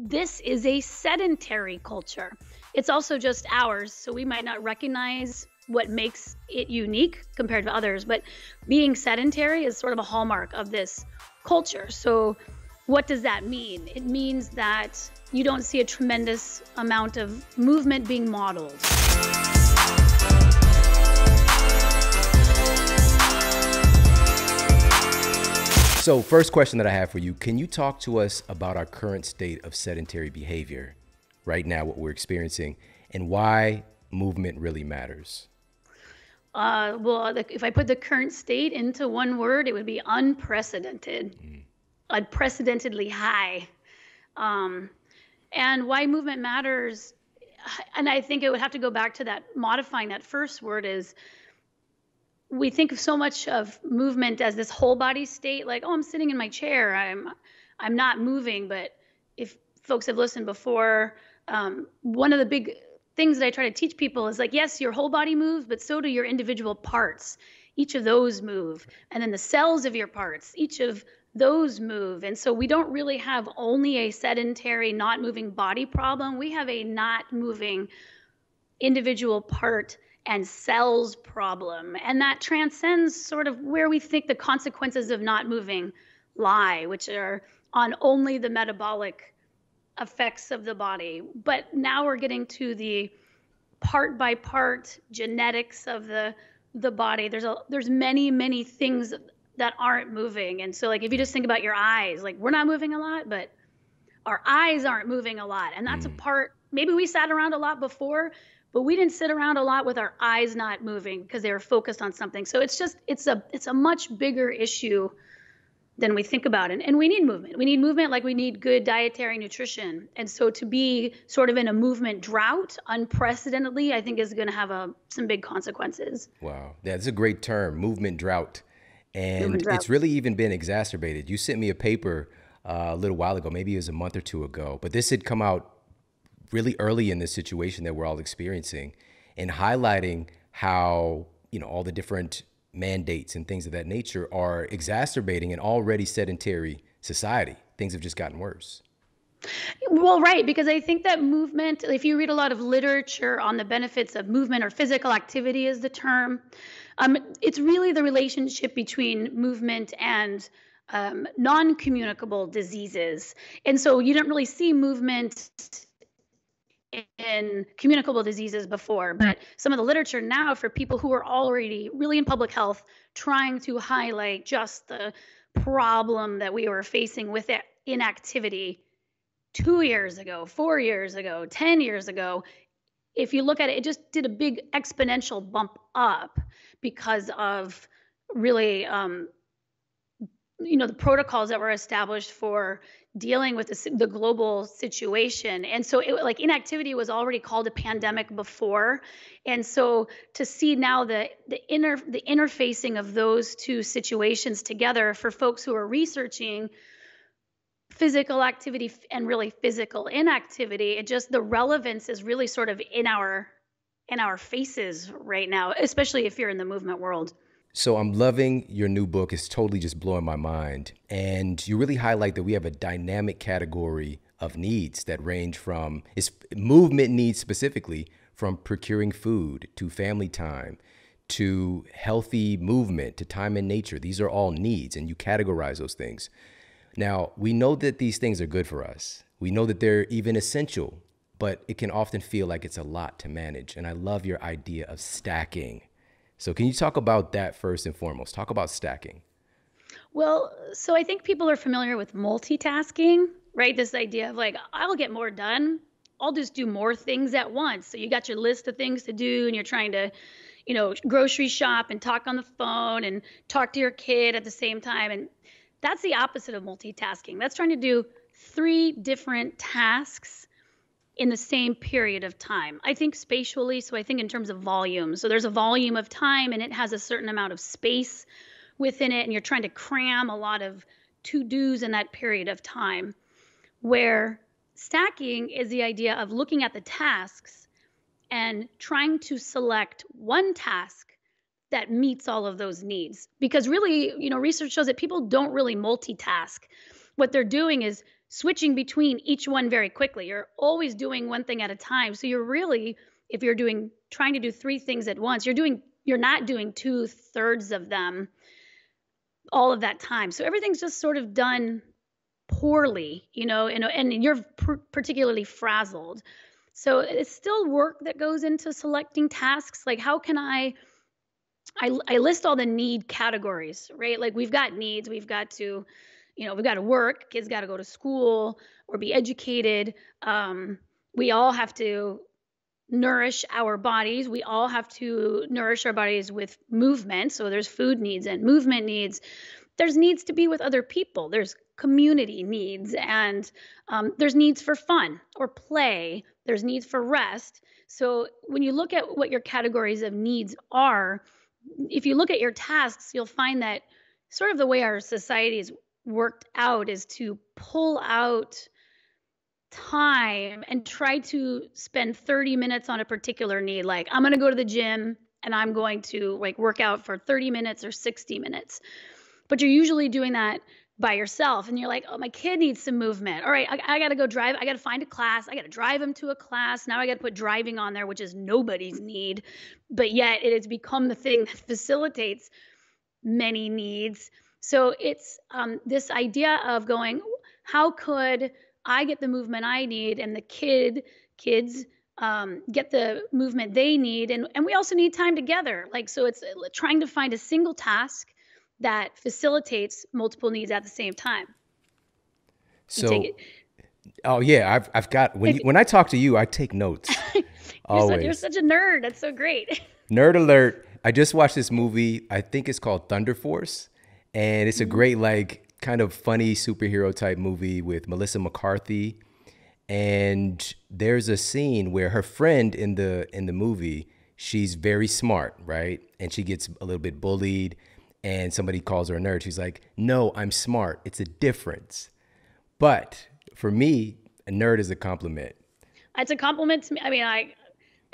this is a sedentary culture. It's also just ours, so we might not recognize what makes it unique compared to others, but being sedentary is sort of a hallmark of this culture. So, what does that mean? It means that you don't see a tremendous amount of movement being modeled. So, first question that I have for you can you talk to us about our current state of sedentary behavior right now, what we're experiencing, and why movement really matters? Uh, well, if I put the current state into one word, it would be unprecedented, mm. unprecedentedly high. Um, and why movement matters, and I think it would have to go back to that modifying that first word is we think of so much of movement as this whole body state like oh i'm sitting in my chair i'm i'm not moving. But if folks have listened before um, one of the big things that i try to teach people is like yes your whole body moves but so do your individual parts. Each of those move. And then the cells of your parts each of those move. And so we don't really have only a sedentary not moving body problem. We have a not moving individual part and cells problem. And that transcends sort of where we think the consequences of not moving lie, which are on only the metabolic effects of the body. But now we're getting to the part by part genetics of the the body. There's a there's many many things that aren't moving. And so like if you just think about your eyes, like we're not moving a lot, but our eyes aren't moving a lot. And that's mm. a part maybe we sat around a lot before, but we didn't sit around a lot with our eyes not moving because they were focused on something. So it's just it's a it's a much bigger issue than we think about. It and we need movement. We need movement like we need good dietary nutrition. And so to be sort of in a movement drought unprecedentedly i think is going to have a, some big consequences. Wow. Yeah, that's a great term movement drought. And movement drought. it's really even been exacerbated. You sent me a paper uh, a little while ago maybe it was a month or two ago but this had come out really early in this situation that we're all experiencing and highlighting how, you know, all the different mandates and things of that nature are exacerbating an already sedentary society. Things have just gotten worse. Well, right, because I think that movement, if you read a lot of literature on the benefits of movement or physical activity, is the term, um, it's really the relationship between movement and um, non communicable diseases. And so you don't really see movement in communicable diseases before, but some of the literature now for people who are already really in public health trying to highlight just the problem that we were facing with inactivity two years ago, four years ago, 10 years ago. If you look at it, it just did a big exponential bump up because of really, um, you know, the protocols that were established for dealing with the, the global situation. And so it like inactivity was already called a pandemic before. And so to see now the the inner the interfacing of those two situations together for folks who are researching physical activity and really physical inactivity it just the relevance is really sort of in our in our faces right now especially if you're in the movement world so I'm loving your new book. It's totally just blowing my mind. And you really highlight that we have a dynamic category of needs that range from it's movement needs specifically from procuring food to family time to healthy movement to time in nature. These are all needs and you categorize those things. Now, we know that these things are good for us. We know that they're even essential, but it can often feel like it's a lot to manage. And I love your idea of stacking so, can you talk about that first and foremost? Talk about stacking. Well, so I think people are familiar with multitasking, right? This idea of like, I'll get more done. I'll just do more things at once. So, you got your list of things to do, and you're trying to, you know, grocery shop and talk on the phone and talk to your kid at the same time. And that's the opposite of multitasking. That's trying to do three different tasks in the same period of time. I think spatially, so I think in terms of volume. So there's a volume of time and it has a certain amount of space within it, and you're trying to cram a lot of to dos in that period of time. Where stacking is the idea of looking at the tasks and trying to select one task that meets all of those needs. Because really, you know, research shows that people don't really multitask. What they're doing is switching between each one very quickly. You're always doing one thing at a time. So you're really, if you're doing trying to do three things at once, you're doing you're not doing two thirds of them all of that time. So everything's just sort of done poorly, you know, and, and you're pr- particularly frazzled. So it's still work that goes into selecting tasks. Like, how can I? I, I list all the need categories, right? Like, we've got needs, we've got to, you know, we've got to work, kids got to go to school or be educated. Um, we all have to nourish our bodies. We all have to nourish our bodies with movement. So there's food needs and movement needs. There's needs to be with other people. There's community needs and um, there's needs for fun or play. There's needs for rest. So when you look at what your categories of needs are, if you look at your tasks, you'll find that sort of the way our society is worked out is to pull out time and try to spend 30 minutes on a particular need. Like i'm going to go to the gym and i'm going to like work out for 30 minutes or 60 minutes. But you're usually doing that by yourself and you're like oh my kid needs some movement. All right i, I got to go drive i got to find a class. I got to drive him to a class. Now i got to put driving on there which is nobody's need. But yet it has become the thing that facilitates many needs so it's um, this idea of going how could I get the movement I need, and the kid kids um, get the movement they need, and and we also need time together. Like so, it's uh, trying to find a single task that facilitates multiple needs at the same time. So, oh yeah, I've I've got when you, when I talk to you, I take notes. you're, Always. Such, you're such a nerd. That's so great. Nerd alert! I just watched this movie. I think it's called Thunder Force, and it's a mm-hmm. great like kind of funny superhero type movie with Melissa McCarthy. And there's a scene where her friend in the in the movie, she's very smart, right? And she gets a little bit bullied and somebody calls her a nerd. She's like, "No, I'm smart. It's a difference." But for me, a nerd is a compliment. It's a compliment to me. I mean, I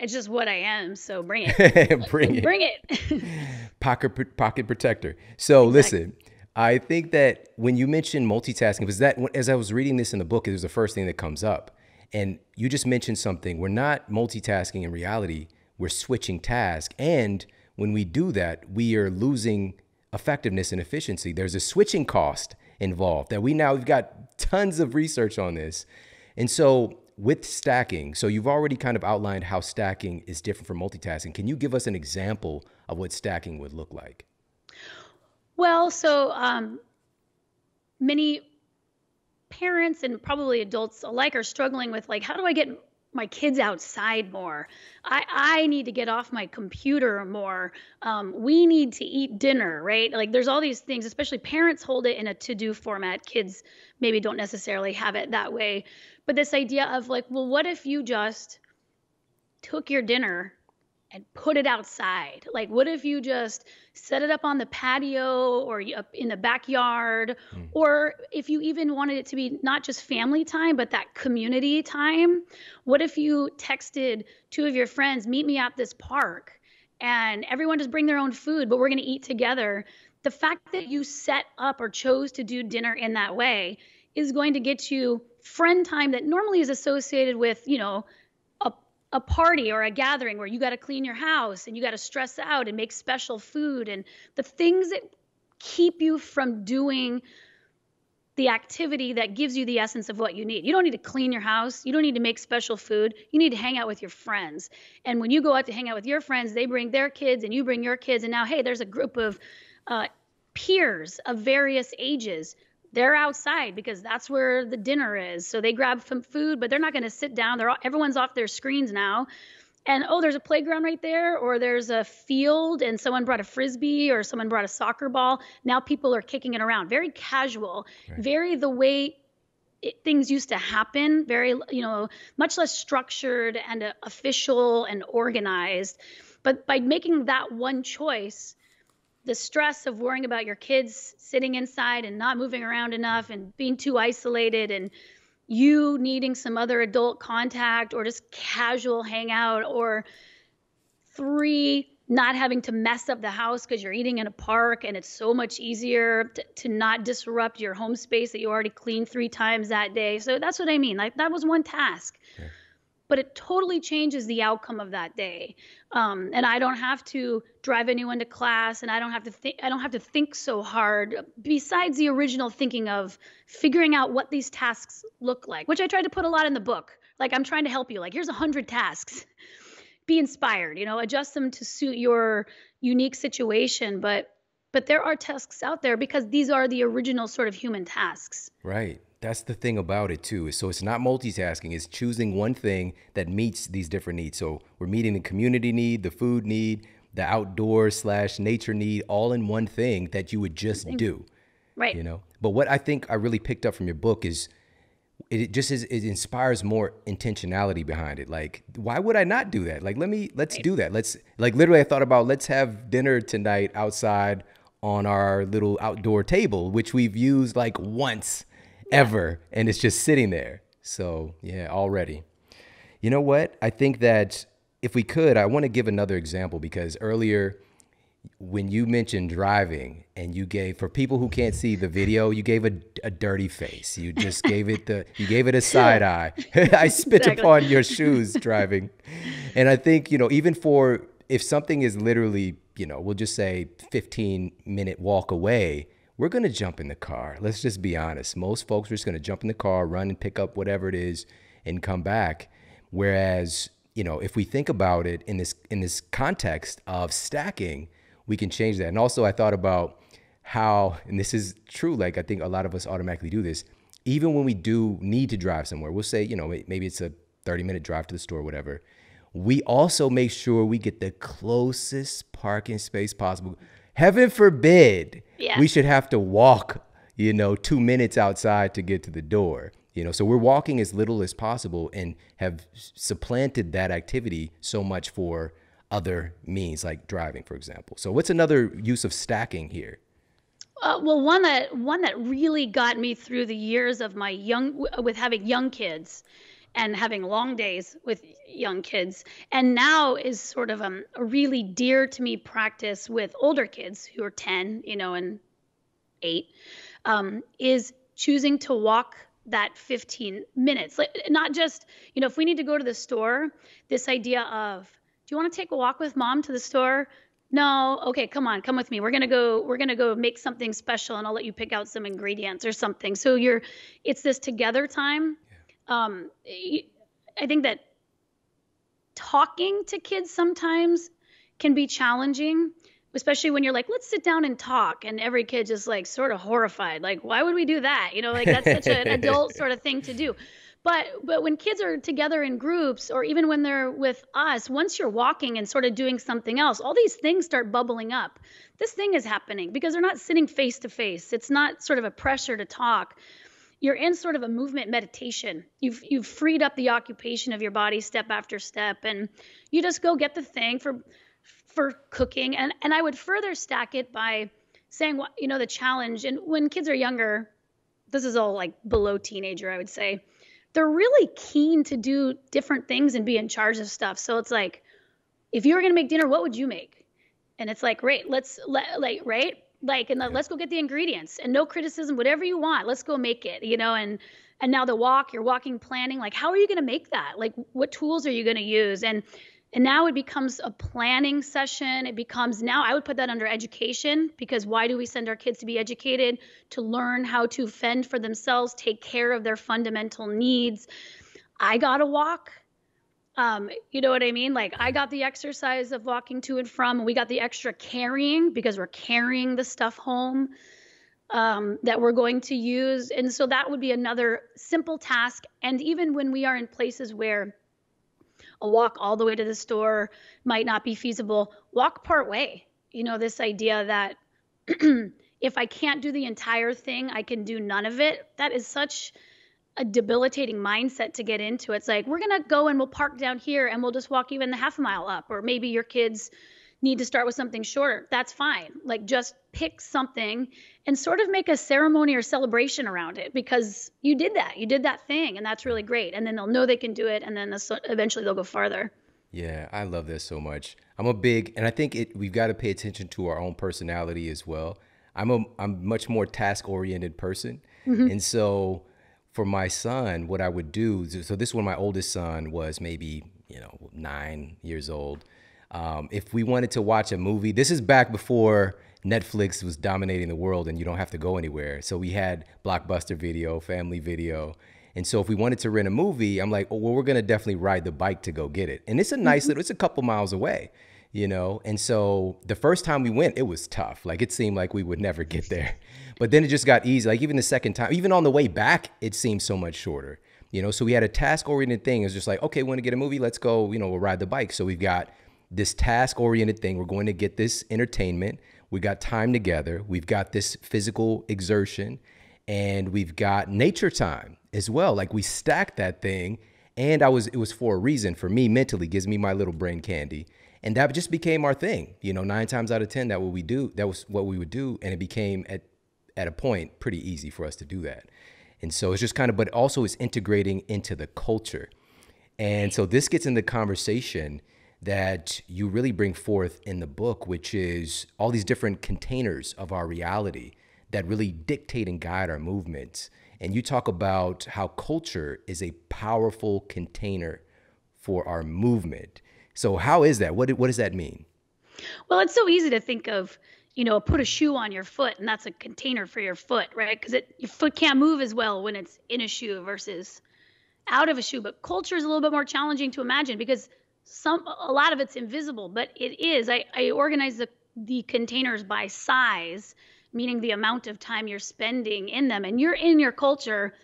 it's just what I am. So bring it. bring it. Bring it. pocket pocket protector. So exactly. listen, I think that when you mentioned multitasking, because that as I was reading this in the book, it was the first thing that comes up. And you just mentioned something. We're not multitasking in reality. We're switching tasks. And when we do that, we are losing effectiveness and efficiency. There's a switching cost involved that we now we've got tons of research on this. And so with stacking, so you've already kind of outlined how stacking is different from multitasking. Can you give us an example of what stacking would look like? Well, so um, many parents and probably adults alike are struggling with like, how do I get my kids outside more? I, I need to get off my computer more. Um, we need to eat dinner, right? Like, there's all these things, especially parents hold it in a to do format. Kids maybe don't necessarily have it that way. But this idea of like, well, what if you just took your dinner and put it outside. Like, what if you just set it up on the patio or in the backyard? Mm. Or if you even wanted it to be not just family time, but that community time, what if you texted two of your friends, meet me at this park? And everyone just bring their own food, but we're going to eat together. The fact that you set up or chose to do dinner in that way is going to get you friend time that normally is associated with, you know, a party or a gathering where you got to clean your house and you got to stress out and make special food and the things that keep you from doing the activity that gives you the essence of what you need. You don't need to clean your house. You don't need to make special food. You need to hang out with your friends. And when you go out to hang out with your friends, they bring their kids and you bring your kids. And now, hey, there's a group of uh, peers of various ages they're outside because that's where the dinner is. So they grab some food, but they're not going to sit down. They're all, everyone's off their screens now. And oh, there's a playground right there, or there's a field, and someone brought a frisbee, or someone brought a soccer ball. Now people are kicking it around. Very casual, right. very the way it, things used to happen. Very, you know, much less structured and uh, official and organized. But by making that one choice, the stress of worrying about your kids sitting inside and not moving around enough and being too isolated and you needing some other adult contact or just casual hangout or three not having to mess up the house because you're eating in a park and it's so much easier to, to not disrupt your home space that you already cleaned three times that day. So that's what I mean. Like that was one task. Yeah. But it totally changes the outcome of that day, um, and I don't have to drive anyone to class, and I don't have to think. I don't have to think so hard. Besides the original thinking of figuring out what these tasks look like, which I tried to put a lot in the book. Like I'm trying to help you. Like here's a hundred tasks be inspired you know adjust them to suit your unique situation but but there are tasks out there because these are the original sort of human tasks. Right. That's the thing about it too so it's not multitasking. It's choosing one thing that meets these different needs. So we're meeting the community need the food need the outdoor slash nature need all in one thing that you would just do right. you know? But what i think i really picked up from your book is it just is it inspires more intentionality behind it. Like why would i not do that? Like let me let's right. do that. Let's like literally i thought about let's have dinner tonight outside on our little outdoor table which we've used like once ever and it's just sitting there. So yeah already. You know what? I think that if we could i want to give another example because earlier when you mentioned driving and you gave for people who can't see the video you gave a, a dirty face. You just gave it the you gave it a side eye. I spit exactly. upon your shoes driving. And i think you know even for if something is literally you know we'll just say 15 minute walk away we're going to jump in the car let's just be honest most folks are just going to jump in the car run and pick up whatever it is and come back whereas you know if we think about it in this in this context of stacking we can change that. And also, I thought about how, and this is true, like I think a lot of us automatically do this. Even when we do need to drive somewhere, we'll say, you know, maybe it's a 30 minute drive to the store, whatever. We also make sure we get the closest parking space possible. Heaven forbid yeah. we should have to walk, you know, two minutes outside to get to the door. You know, so we're walking as little as possible and have supplanted that activity so much for other means, like driving, for example. So, what's another use of stacking here? Uh, well, one that one that really got me through the years of my young with having young kids and having long days with young kids, and now is sort of um, a really dear to me practice with older kids who are ten, you know, and eight, um, is choosing to walk that 15 minutes. Like, not just, you know, if we need to go to the store, this idea of do you want to take a walk with mom to the store? No, okay, come on, come with me. We're gonna go. We're gonna go make something special, and I'll let you pick out some ingredients or something. So you're, it's this together time. Um, I think that talking to kids sometimes can be challenging, especially when you're like, let's sit down and talk, and every kid just like sort of horrified, like, why would we do that? You know, like that's such an adult sort of thing to do. But but when kids are together in groups or even when they're with us, once you're walking and sort of doing something else, all these things start bubbling up. This thing is happening because they're not sitting face to face. It's not sort of a pressure to talk. You're in sort of a movement meditation. You've you've freed up the occupation of your body step after step and you just go get the thing for for cooking and and I would further stack it by saying what you know the challenge and when kids are younger this is all like below teenager I would say they're really keen to do different things and be in charge of stuff. So it's like, if you were gonna make dinner, what would you make? And it's like, right, let's let, like, right, like, and the, let's go get the ingredients and no criticism, whatever you want, let's go make it, you know. And and now the walk, you're walking planning, like, how are you gonna make that? Like, what tools are you gonna use? And and now it becomes a planning session. It becomes now I would put that under education because why do we send our kids to be educated? To learn how to fend for themselves, take care of their fundamental needs. I got to walk. Um, you know what I mean? Like I got the exercise of walking to and from, and we got the extra carrying because we're carrying the stuff home um, that we're going to use. And so that would be another simple task. And even when we are in places where a walk all the way to the store might not be feasible. Walk part way. You know, this idea that if I can't do the entire thing, I can do none of it. That is such a debilitating mindset to get into. It's like, we're going to go and we'll park down here and we'll just walk even the half a mile up. Or maybe your kids need to start with something shorter. That's fine. Like, just pick something and sort of make a ceremony or celebration around it because you did that. You did that thing, and that's really great. And then they'll know they can do it, and then eventually they'll go farther. Yeah, I love this so much. I'm a big, and I think it. We've got to pay attention to our own personality as well. I'm a I'm much more task oriented person, mm-hmm. and so for my son, what I would do. So this when my oldest son was maybe you know nine years old. Um, if we wanted to watch a movie, this is back before Netflix was dominating the world and you don't have to go anywhere. So we had Blockbuster Video, Family Video, and so if we wanted to rent a movie, I'm like, oh, well, we're gonna definitely ride the bike to go get it. And it's a nice mm-hmm. little, it's a couple miles away, you know. And so the first time we went, it was tough. Like it seemed like we would never get there. But then it just got easy. Like even the second time, even on the way back, it seemed so much shorter. You know, so we had a task oriented thing. It's just like, okay, we want to get a movie? Let's go, you know, we'll ride the bike. So we've got this task oriented thing. We're going to get this entertainment. We got time together. We've got this physical exertion and we've got nature time as well. Like we stacked that thing, and I was it was for a reason for me mentally gives me my little brain candy, and that just became our thing. You know, nine times out of ten, that what we do. That was what we would do, and it became at at a point pretty easy for us to do that. And so it's just kind of, but also it's integrating into the culture. And so this gets in the conversation that you really bring forth in the book, which is all these different containers of our reality that really dictate and guide our movements. And you talk about how culture is a powerful container for our movement. So, how is that? What, what does that mean? Well, it's so easy to think of, you know, put a shoe on your foot and that's a container for your foot, right? Because it your foot can't move as well when it's in a shoe versus out of a shoe. But culture is a little bit more challenging to imagine because some a lot of it's invisible, but it is. I, I organize the the containers by size meaning the amount of time you're spending in them. And you're in your culture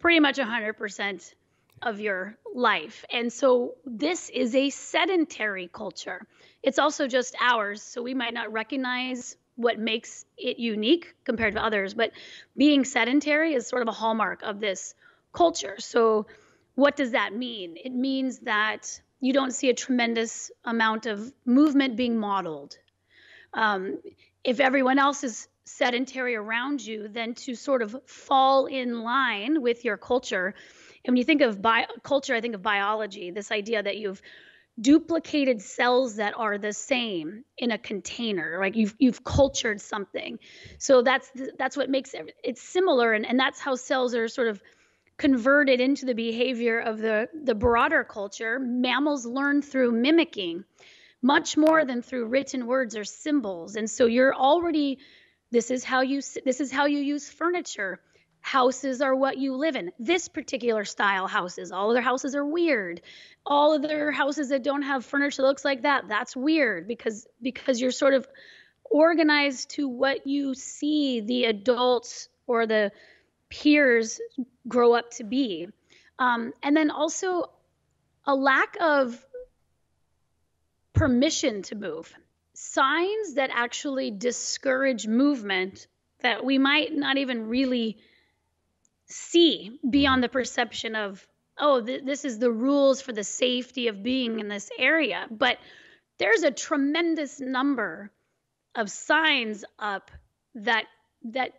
pretty much 100% of your life. And so this is a sedentary culture. It's also just ours. So we might not recognize what makes it unique compared to others, but being sedentary is sort of a hallmark of this culture. So what does that mean? It means that you don't see a tremendous amount of movement being modeled. Um, if everyone else is sedentary around you, then to sort of fall in line with your culture. And when you think of culture, I think of biology, this idea that you've duplicated cells that are the same in a container like you've you've cultured something so that's that's what makes it it's similar and, and that's how cells are sort of converted into the behavior of the the broader culture mammals learn through mimicking much more than through written words or symbols. And so you're already this is how you this is how you use furniture. Houses are what you live in. This particular style houses, all other houses are weird. All other houses that don't have furniture looks like that, that's weird because because you're sort of organized to what you see the adults or the peers grow up to be. Um, and then also a lack of permission to move. Signs that actually discourage movement that we might not even really see beyond mm-hmm. the perception of, oh, th- this is the rules for the safety of being in this area. But there's a tremendous number of signs up that that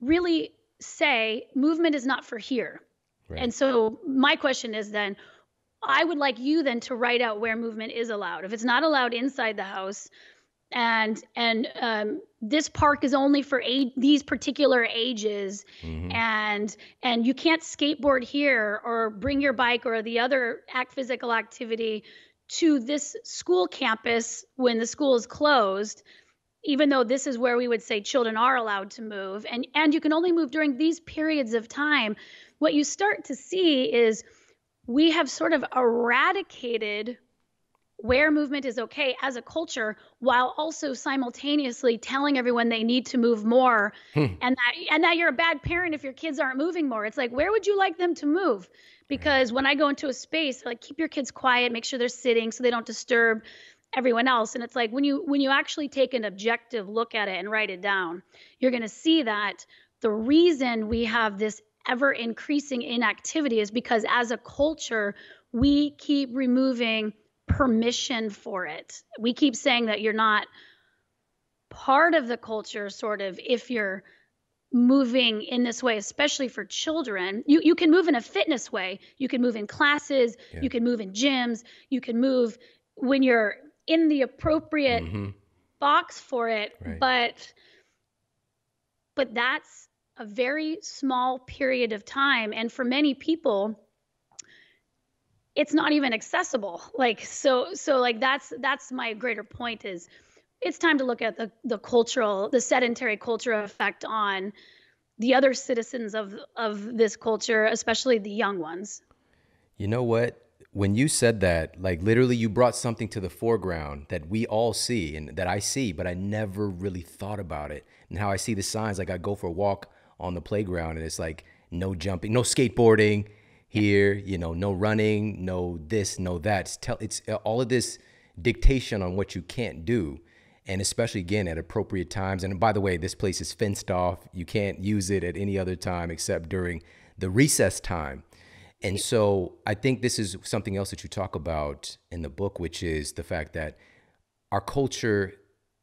really say movement is not for here. Right. And so my question is then I would like you then to write out where movement is allowed. If it's not allowed inside the house, and and um, this park is only for age, these particular ages, mm-hmm. and and you can't skateboard here or bring your bike or the other act physical activity to this school campus when the school is closed even though this is where we would say children are allowed to move. And and you can only move during these periods of time. What you start to see is we have sort of eradicated where movement is okay as a culture while also simultaneously telling everyone they need to move more hmm. and that and that you're a bad parent if your kids aren't moving more. It's like where would you like them to move? Because when i go into a space like keep your kids quiet make sure they're sitting so they don't disturb everyone else. And it's like when you when you actually take an objective look at it and write it down you're going to see that the reason we have this ever increasing inactivity is because as a culture, we keep removing permission for it. We keep saying that you're not part of the culture, sort of, if you're moving in this way, especially for children. You you can move in a fitness way. You can move in classes. Yeah. You can move in gyms. You can move when you're in the appropriate mm-hmm. box for it. Right. But but that's a very small period of time, and for many people, it's not even accessible. Like so so like that's that's my greater point is it's time to look at the, the cultural, the sedentary culture effect on the other citizens of of this culture, especially the young ones. You know what? When you said that, like literally you brought something to the foreground that we all see and that I see, but I never really thought about it. And how I see the signs, like I go for a walk on the playground and it's like no jumping, no skateboarding here, you know, no running, no this, no that. It's, tell, it's uh, all of this dictation on what you can't do and especially again at appropriate times. And by the way, this place is fenced off. You can't use it at any other time except during the recess time. And so I think this is something else that you talk about in the book, which is the fact that our culture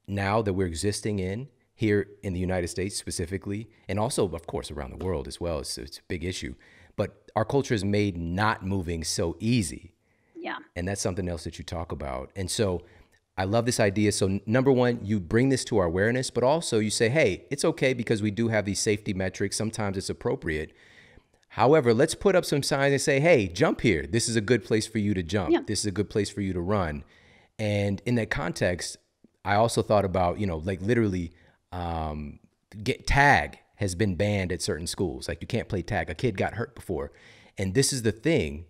now that we're existing in here in the United States specifically, and also, of course, around the world as well, it's, it's a big issue. But our culture is made not moving so easy. Yeah. And that's something else that you talk about. And so I love this idea. So, number one, you bring this to our awareness, but also you say, hey, it's okay because we do have these safety metrics. Sometimes it's appropriate. However, let's put up some signs and say, hey, jump here. This is a good place for you to jump. Yeah. This is a good place for you to run. And in that context, I also thought about, you know, like literally, um, get tag has been banned at certain schools. Like you can't play tag. A kid got hurt before. And this is the thing.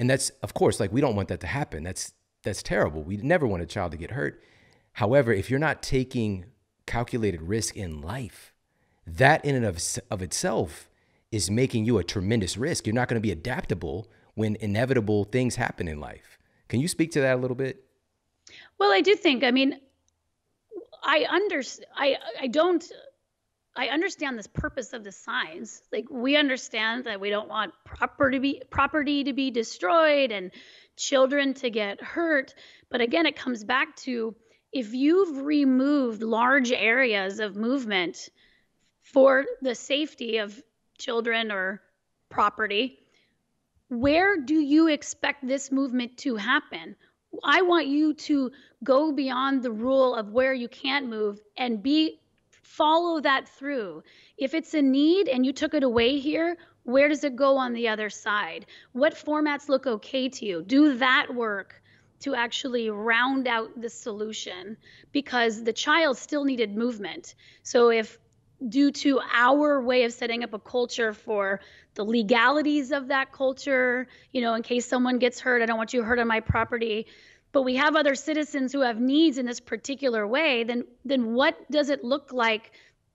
And that's, of course, like we don't want that to happen. That's that's terrible. We never want a child to get hurt. However, if you're not taking calculated risk in life, that in and of, of itself is making you a tremendous risk. You're not going to be adaptable when inevitable things happen in life. Can you speak to that a little bit? Well, I do think, I mean, I under I I don't I understand this purpose of the signs. Like we understand that we don't want property to be property to be destroyed and children to get hurt. But again, it comes back to if you've removed large areas of movement for the safety of children or property, where do you expect this movement to happen? I want you to go beyond the rule of where you can't move and be follow that through. If it's a need and you took it away here, where does it go on the other side? What formats look okay to you? Do that work to actually round out the solution because the child still needed movement. So if due to our way of setting up a culture for the legalities of that culture, you know, in case someone gets hurt, I don't want you hurt on my property, but we have other citizens who have needs in this particular way, then then what does it look like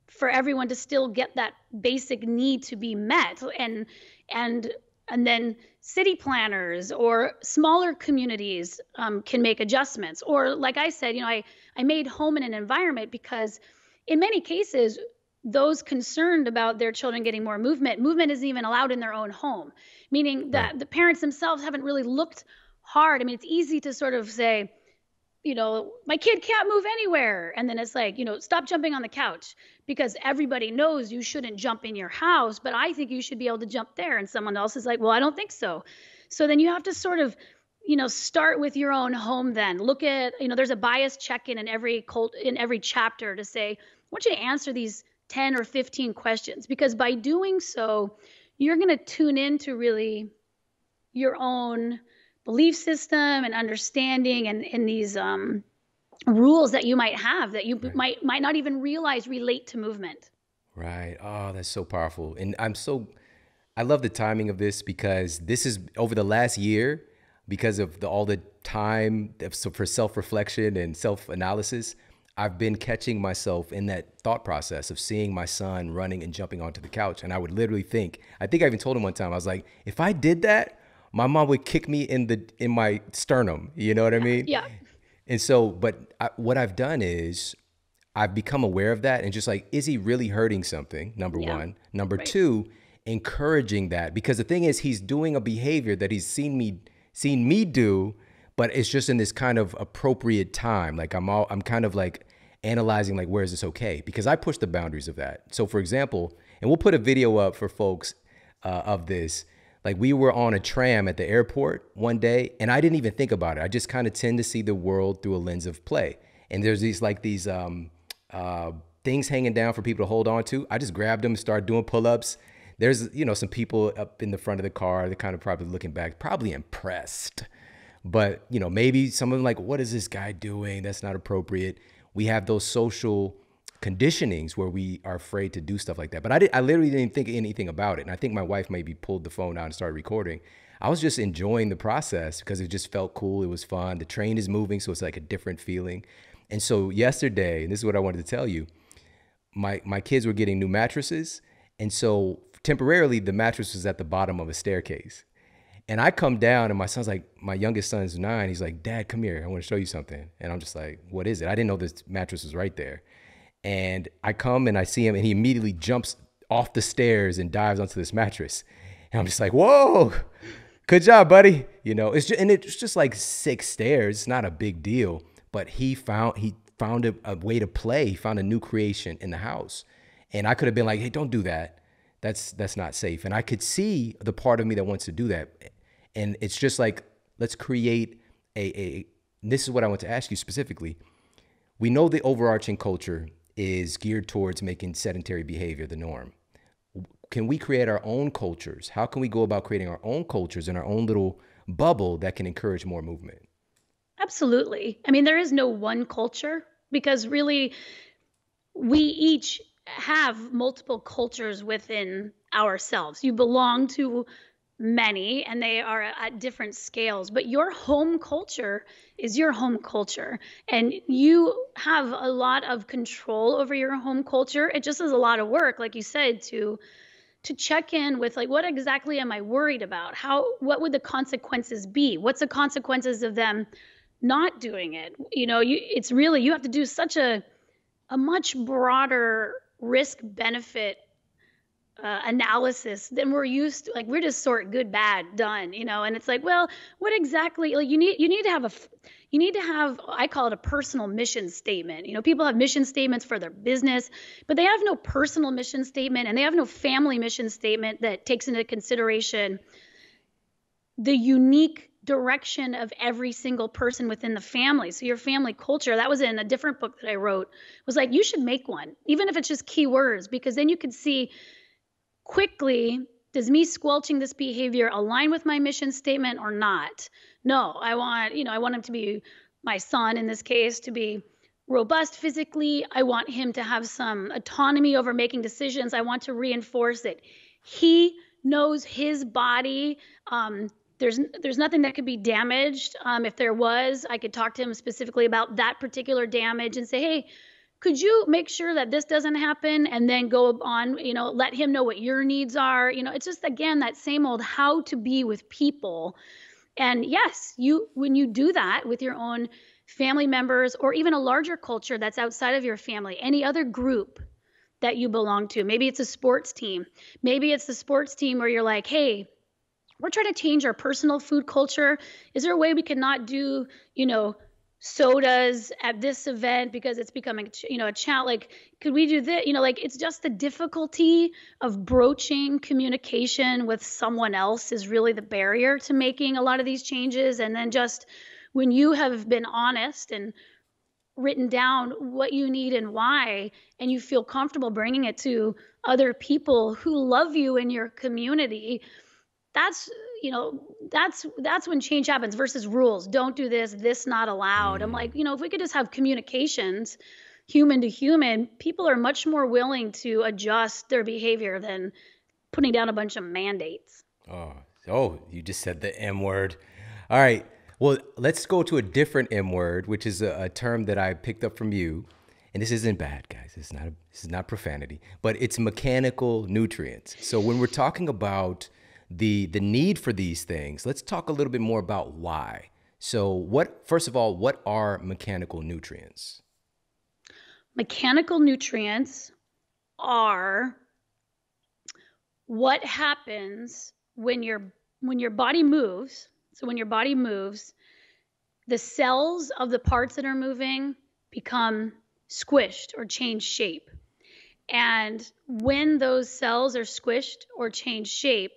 for everyone to still get that basic need to be met? And and and then city planners or smaller communities um, can make adjustments. Or like i said you know i i made home in an environment because in many cases those concerned about their children getting more movement movement isn't even allowed in their own home. Meaning that the parents themselves haven't really looked hard i mean it's easy to sort of say you know, my kid can't move anywhere. And then it's like, you know, stop jumping on the couch because everybody knows you shouldn't jump in your house, but I think you should be able to jump there. And someone else is like, well, I don't think so. So then you have to sort of, you know, start with your own home then. Look at, you know, there's a bias check-in in every cult in every chapter to say, I want you to answer these 10 or 15 questions because by doing so, you're going to tune into really your own belief system and understanding and in these um, rules that you might have that you right. might might not even realize relate to movement. Right. Oh, that's so powerful. And I'm so I love the timing of this because this is over the last year because of the, all the time for self-reflection and self-analysis. I've been catching myself in that thought process of seeing my son running and jumping onto the couch. And I would literally think, I think I even told him one time, I was like, if I did that, my mom would kick me in the in my sternum. You know what I mean? Yeah. And so, but I, what I've done is I've become aware of that and just like, is he really hurting something? Number yeah. one. Number right. two, encouraging that because the thing is, he's doing a behavior that he's seen me seen me do, but it's just in this kind of appropriate time. Like I'm all I'm kind of like analyzing like where is this okay because i push the boundaries of that so for example And we'll put a video up for folks uh, of this. Like we were on a tram at the airport one day, and I didn't even think about it. I just kind of tend to see the world through a lens of play. And there's these like these um, uh, things hanging down for people to hold on to. I just grabbed them and started doing pull-ups. There's you know some people up in the front of the car. They're kind of probably looking back, probably impressed. But you know maybe some of them like, what is this guy doing? That's not appropriate. We have those social conditionings where we are afraid to do stuff like that. But I did I literally didn't think anything about it. And I think my wife maybe pulled the phone out and started recording. I was just enjoying the process because it just felt cool. It was fun. The train is moving, so it's like a different feeling. And so yesterday, and this is what I wanted to tell you, my my kids were getting new mattresses, and so temporarily the mattress was at the bottom of a staircase. And I come down, and my son's like, my youngest son's nine. He's like, Dad, come here. I want to show you something. And I'm just like, What is it? I didn't know this mattress was right there. And I come and I see him, and he immediately jumps off the stairs and dives onto this mattress. And I'm just like, whoa, good job, buddy. You know, it's just, and it's just like six stairs. It's not a big deal. But he found he found a, a way to play. He found a new creation in the house. And I could have been like, hey, don't do that. That's that's not safe. And I could see the part of me that wants to do that. And it's just like, let's create a, a this is what I want to ask you specifically. We know the overarching culture is geared towards making sedentary behavior the norm. Can we create our own cultures? How can we go about creating our own cultures in our own little bubble that can encourage more movement? Absolutely. I mean, there is no one culture because really we each have multiple cultures within ourselves. You belong to many and they are at different scales but your home culture is your home culture. And you have a lot of control over your home culture. It just is a lot of work like you said to to check in with like what exactly am i worried about? How what would the consequences be? What's the consequences of them not doing it? You know you it's really you have to do such a a much broader risk benefit uh, analysis than we're used to. Like we're just sort good bad done you know? And it's like well what exactly like you need you need to have a you need to have i call it a personal mission statement. You know people have mission statements for their business but they have no personal mission statement and they have no family mission statement that takes into consideration the unique direction of every single person within the family. So your family culture, that was in a different book that I wrote, was like you should make one, even if it's just keywords, because then you could see quickly does me squelching this behavior align with my mission statement or not? No i want you know i want him to be my son in this case to be robust physically. I want him to have some autonomy over making decisions. I want to reinforce that he knows his body. Um, there's there's nothing that could be damaged. Um, if there was i could talk to him specifically about that particular damage and say hey could you make sure that this doesn't happen and then go on you know let him know what your needs are? You know it's just again that same old how to be with people. And yes you when you do that with your own family members or even a larger culture that's outside of your family any other group that you belong to maybe it's a sports team maybe it's the sports team where you're like hey we're trying to change our personal food culture. Is there a way we can not do you know sodas at this event because it's becoming you know a challenge like could we do this you know like it's just the difficulty of broaching communication with someone else is really the barrier to making a lot of these changes. And then just when you have been honest and written down what you need and why and you feel comfortable bringing it to other people who love you in your community that's you know that's that's when change happens versus rules. Don't do this this not allowed. Mm. i'm like you know if we could just have communications human to human people are much more willing to adjust their behavior than putting down a bunch of mandates. Oh oh you just said the m word. All right well let's go to a different m word which is a, a term that i picked up from you. And this isn't bad guys. It's not a, this is not profanity but it's mechanical nutrients. So when we're talking about the the need for these things, let's talk a little bit more about why. So, what first of all, what are mechanical nutrients? Mechanical nutrients are what happens when your when your body moves. So when your body moves, the cells of the parts that are moving become squished or change shape. And when those cells are squished or change shape,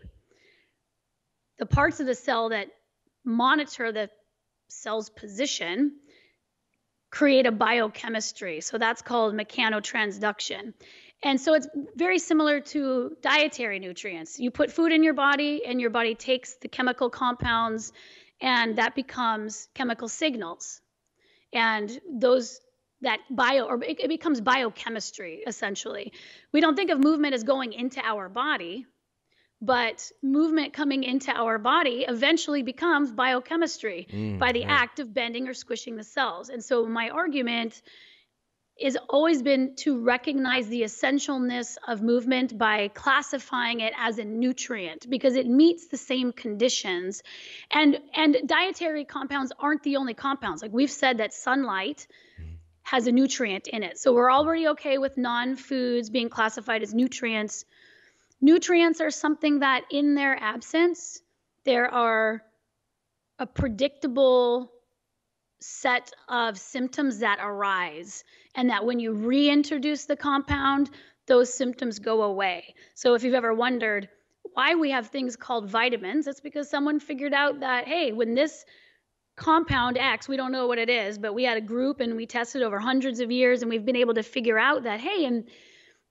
the parts of the cell that monitor the cell's position create a biochemistry. So that's called mechanotransduction. And so it's very similar to dietary nutrients. You put food in your body, and your body takes the chemical compounds, and that becomes chemical signals. And those that bio or it, it becomes biochemistry essentially. We don't think of movement as going into our body, but movement coming into our body eventually becomes biochemistry mm, by the right. act of bending or squishing the cells. And so my argument is always been to recognize the essentialness of movement by classifying it as a nutrient because it meets the same conditions and and dietary compounds aren't the only compounds like we've said that sunlight has a nutrient in it so we're already okay with non-foods being classified as nutrients Nutrients are something that, in their absence, there are a predictable set of symptoms that arise, and that when you reintroduce the compound, those symptoms go away. So, if you've ever wondered why we have things called vitamins, it's because someone figured out that, hey, when this compound X, we don't know what it is, but we had a group and we tested over hundreds of years, and we've been able to figure out that, hey, and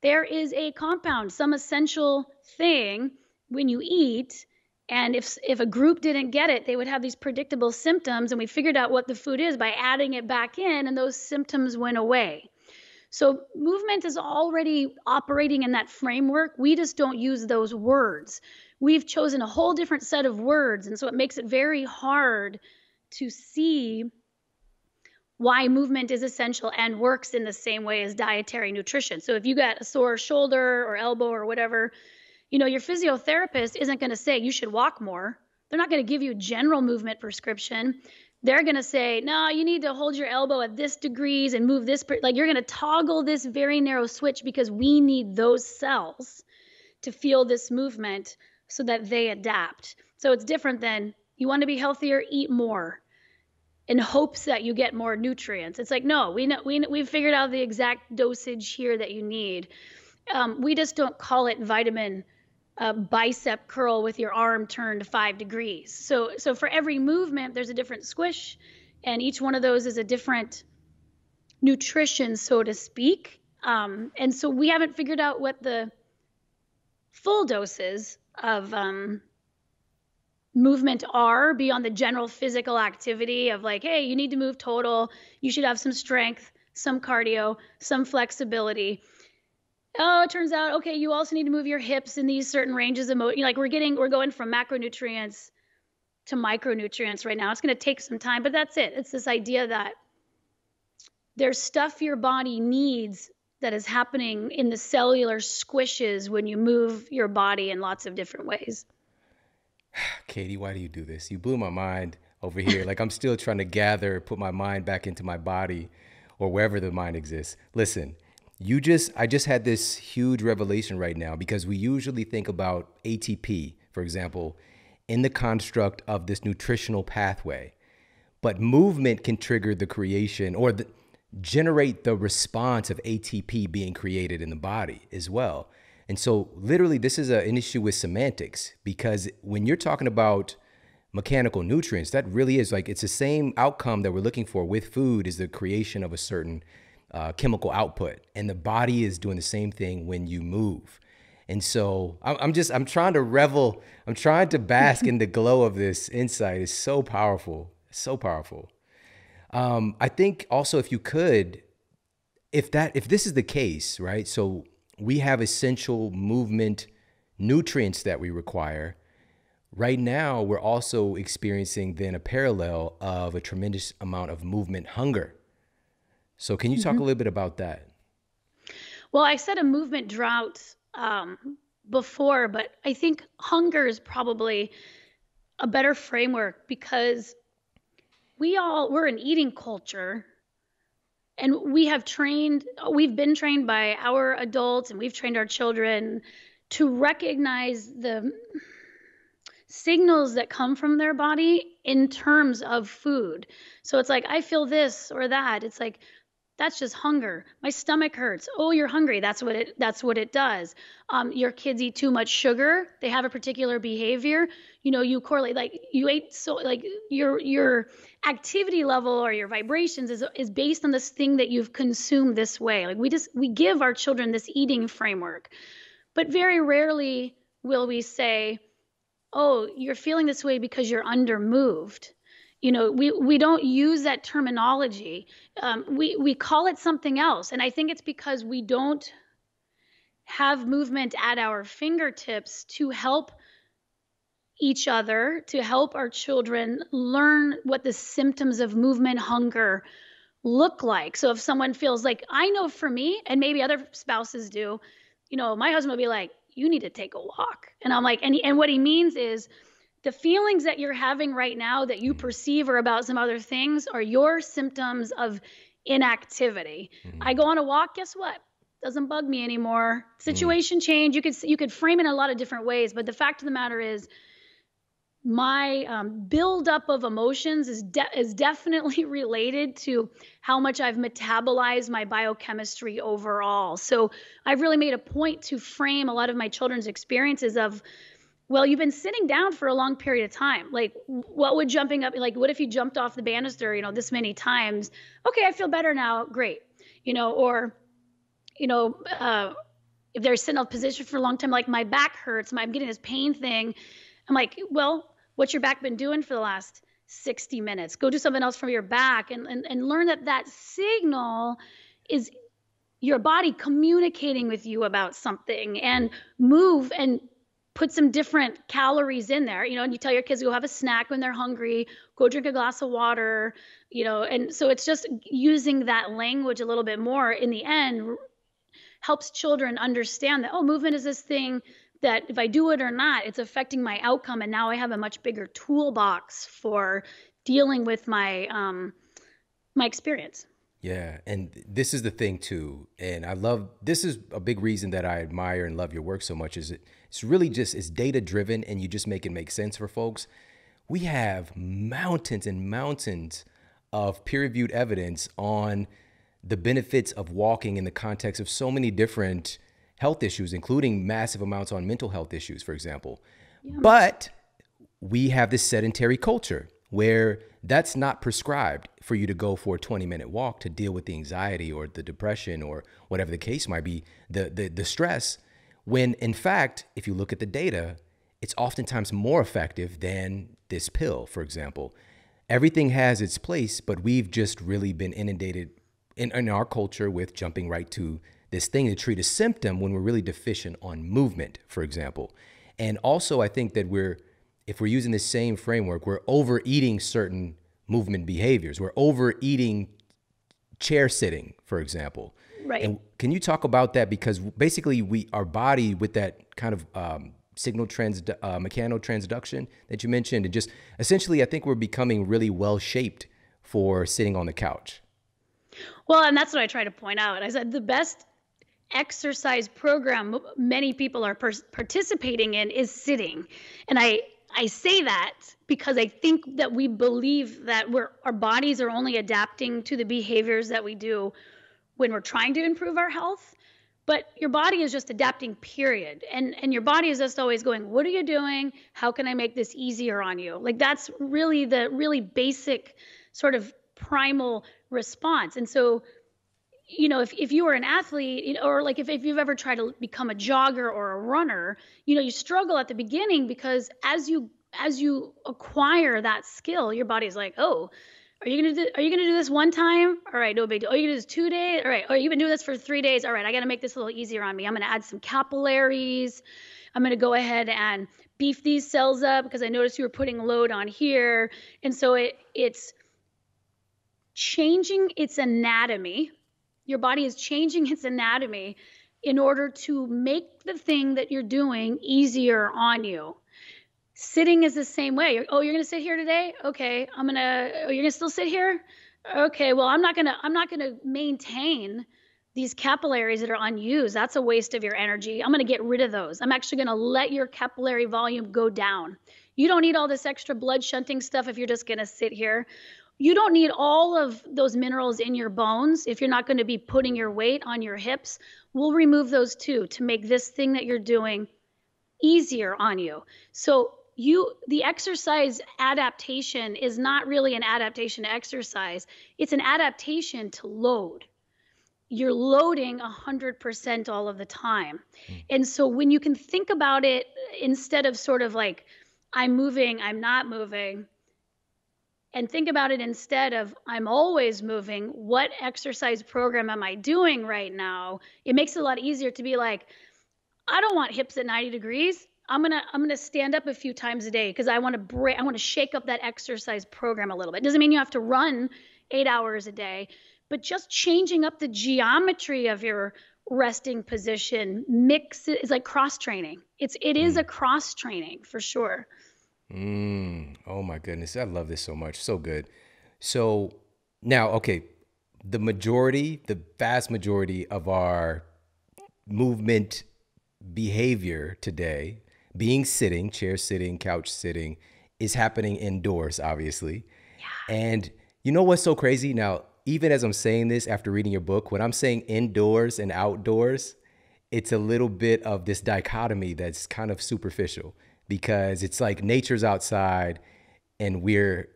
there is a compound, some essential thing when you eat. And if, if a group didn't get it, they would have these predictable symptoms. And we figured out what the food is by adding it back in, and those symptoms went away. So movement is already operating in that framework. We just don't use those words. We've chosen a whole different set of words. And so it makes it very hard to see why movement is essential and works in the same way as dietary nutrition. So if you got a sore shoulder or elbow or whatever, you know, your physiotherapist isn't going to say you should walk more. They're not going to give you a general movement prescription. They're going to say, no, you need to hold your elbow at this degrees and move this. Like you're going to toggle this very narrow switch because we need those cells to feel this movement so that they adapt. So it's different than you want to be healthier, eat more in hopes that you get more nutrients. It's like, no, we know, we, we've figured out the exact dosage here that you need. Um, we just don't call it vitamin uh, bicep curl with your arm turned five degrees. So, so for every movement, there's a different squish, and each one of those is a different nutrition, so to speak. Um, and so we haven't figured out what the full doses of um, movement are beyond the general physical activity of like, hey, you need to move total, you should have some strength, some cardio, some flexibility. Oh, it turns out, okay, you also need to move your hips in these certain ranges of motion. Like we're getting, we're going from macronutrients to micronutrients right now. It's going to take some time, but that's it. It's this idea that there's stuff your body needs that is happening in the cellular squishes when you move your body in lots of different ways. Katy, why do you do this? You blew my mind over here. like I'm still trying to gather, put my mind back into my body or wherever the mind exists. Listen, you just I just had this huge revelation right now because we usually think about ATP, for example, in the construct of this nutritional pathway. But movement can trigger the creation or the, generate the response of ATP being created in the body as well. And so, literally, this is a, an issue with semantics because when you're talking about mechanical nutrients, that really is like it's the same outcome that we're looking for with food is the creation of a certain uh, chemical output. And the body is doing the same thing when you move. And so I'm just, I'm trying to revel, I'm trying to bask in the glow of this insight. It's so powerful, so powerful. Um, I think also if you could, if that, if this is the case, right? So we have essential movement nutrients that we require. Right now, we're also experiencing then a parallel of a tremendous amount of movement hunger. So, can you talk mm-hmm. a little bit about that? Well, I said a movement drought um, before, but I think hunger is probably a better framework because we all we're an eating culture and we have trained we've been trained by our adults and we've trained our children to recognize the signals that come from their body in terms of food. So it's like i feel this or that. It's like that's just hunger. My stomach hurts. Oh you're hungry. That's what it that's what it does. Um, your kids eat too much sugar. They have a particular behavior. You know you correlate like you ate so like your your activity level or your vibrations is is based on this thing that you've consumed this way. Like we just we give our children this eating framework. But very rarely will we say oh you're feeling this way because you're undermoved you know we we don't use that terminology. Um, we we call it something else. And i think it's because we don't have movement at our fingertips to help each other to help our children learn what the symptoms of movement hunger look like. So if someone feels like i know for me and maybe other spouses do you know my husband will be like you need to take a walk. And i'm like and, he, and what he means is the feelings that you're having right now that you perceive are about some other things are your symptoms of inactivity. Mm-hmm. I go on a walk, guess what? Doesn't bug me anymore. Situation mm-hmm. change. You could you could frame it in a lot of different ways, but the fact of the matter is, my um, buildup of emotions is de- is definitely related to how much I've metabolized my biochemistry overall. So I've really made a point to frame a lot of my children's experiences of well, you've been sitting down for a long period of time. Like, what would jumping up, like, what if you jumped off the banister, you know, this many times? Okay, I feel better now. Great. You know, or, you know, uh, if they're sitting in a position for a long time, like my back hurts, my, I'm getting this pain thing. I'm like, well, what's your back been doing for the last 60 minutes? Go do something else from your back and, and, and learn that that signal is your body communicating with you about something and move and put some different calories in there you know and you tell your kids go have a snack when they're hungry go drink a glass of water you know and so it's just using that language a little bit more in the end helps children understand that oh movement is this thing that if i do it or not it's affecting my outcome and now i have a much bigger toolbox for dealing with my um my experience yeah, and this is the thing too, and I love this is a big reason that I admire and love your work so much. Is it it's really just it's data driven and you just make it make sense for folks. We have mountains and mountains of peer reviewed evidence on the benefits of walking in the context of so many different health issues, including massive amounts on mental health issues, for example. Yeah. But we have this sedentary culture where that's not prescribed for you to go for a 20 minute walk to deal with the anxiety or the depression or whatever the case might be, the, the, the stress. When in fact, if you look at the data, it's oftentimes more effective than this pill, for example. Everything has its place, but we've just really been inundated in, in our culture with jumping right to this thing to treat a symptom when we're really deficient on movement, for example. And also, I think that we're, if we're using the same framework, we're overeating certain movement behaviors. We're overeating chair sitting, for example. Right. And can you talk about that? Because basically, we our body with that kind of um, signal trans uh, mechanotransduction that you mentioned, and just essentially, I think we're becoming really well shaped for sitting on the couch. Well, and that's what I try to point out. I said the best exercise program many people are participating in is sitting, and I I say that because I think that we believe that we're our bodies are only adapting to the behaviors that we do when we're trying to improve our health but your body is just adapting period. And and your body is just always going what are you doing? How can i make this easier on you? Like that's really the really basic sort of primal response. And so you know if, if you were an athlete you know, or like if, if you've ever tried to become a jogger or a runner you know you struggle at the beginning because as you as you acquire that skill your body's like oh are you gonna do? Are you gonna do this one time? All right, no big deal. Are you gonna do this two days? All right. Oh, you've been doing this for three days. All right, I gotta make this a little easier on me. I'm gonna add some capillaries. I'm gonna go ahead and beef these cells up because I noticed you were putting load on here, and so it it's changing its anatomy. Your body is changing its anatomy in order to make the thing that you're doing easier on you sitting is the same way. You're, oh, you're going to sit here today? Okay. I'm going to oh, you're going to still sit here? Okay. Well, I'm not going to I'm not going to maintain these capillaries that are unused. That's a waste of your energy. I'm going to get rid of those. I'm actually going to let your capillary volume go down. You don't need all this extra blood shunting stuff if you're just going to sit here. You don't need all of those minerals in your bones if you're not going to be putting your weight on your hips. We'll remove those too to make this thing that you're doing easier on you. So you the exercise adaptation is not really an adaptation to exercise. It's an adaptation to load. You're loading 100% all of the time. Mm. And so when you can think about it instead of sort of like I'm moving, I'm not moving, and think about it instead of I'm always moving, what exercise program am I doing right now? It makes it a lot easier to be like, I don't want hips at 90 degrees. I'm gonna I'm gonna stand up a few times a day because I want to break I want to shake up that exercise program a little bit. Doesn't mean you have to run eight hours a day, but just changing up the geometry of your resting position mix it is like cross training. It's it is mm. a cross training for sure. Mm, oh my goodness. I love this so much. So good. So now, okay, the majority, the vast majority of our movement behavior today, being sitting, chair sitting, couch sitting, is happening indoors, obviously. Yeah. And you know what's so crazy? Now, even as I'm saying this after reading your book, when I'm saying indoors and outdoors, it's a little bit of this dichotomy that's kind of superficial because it's like nature's outside and we're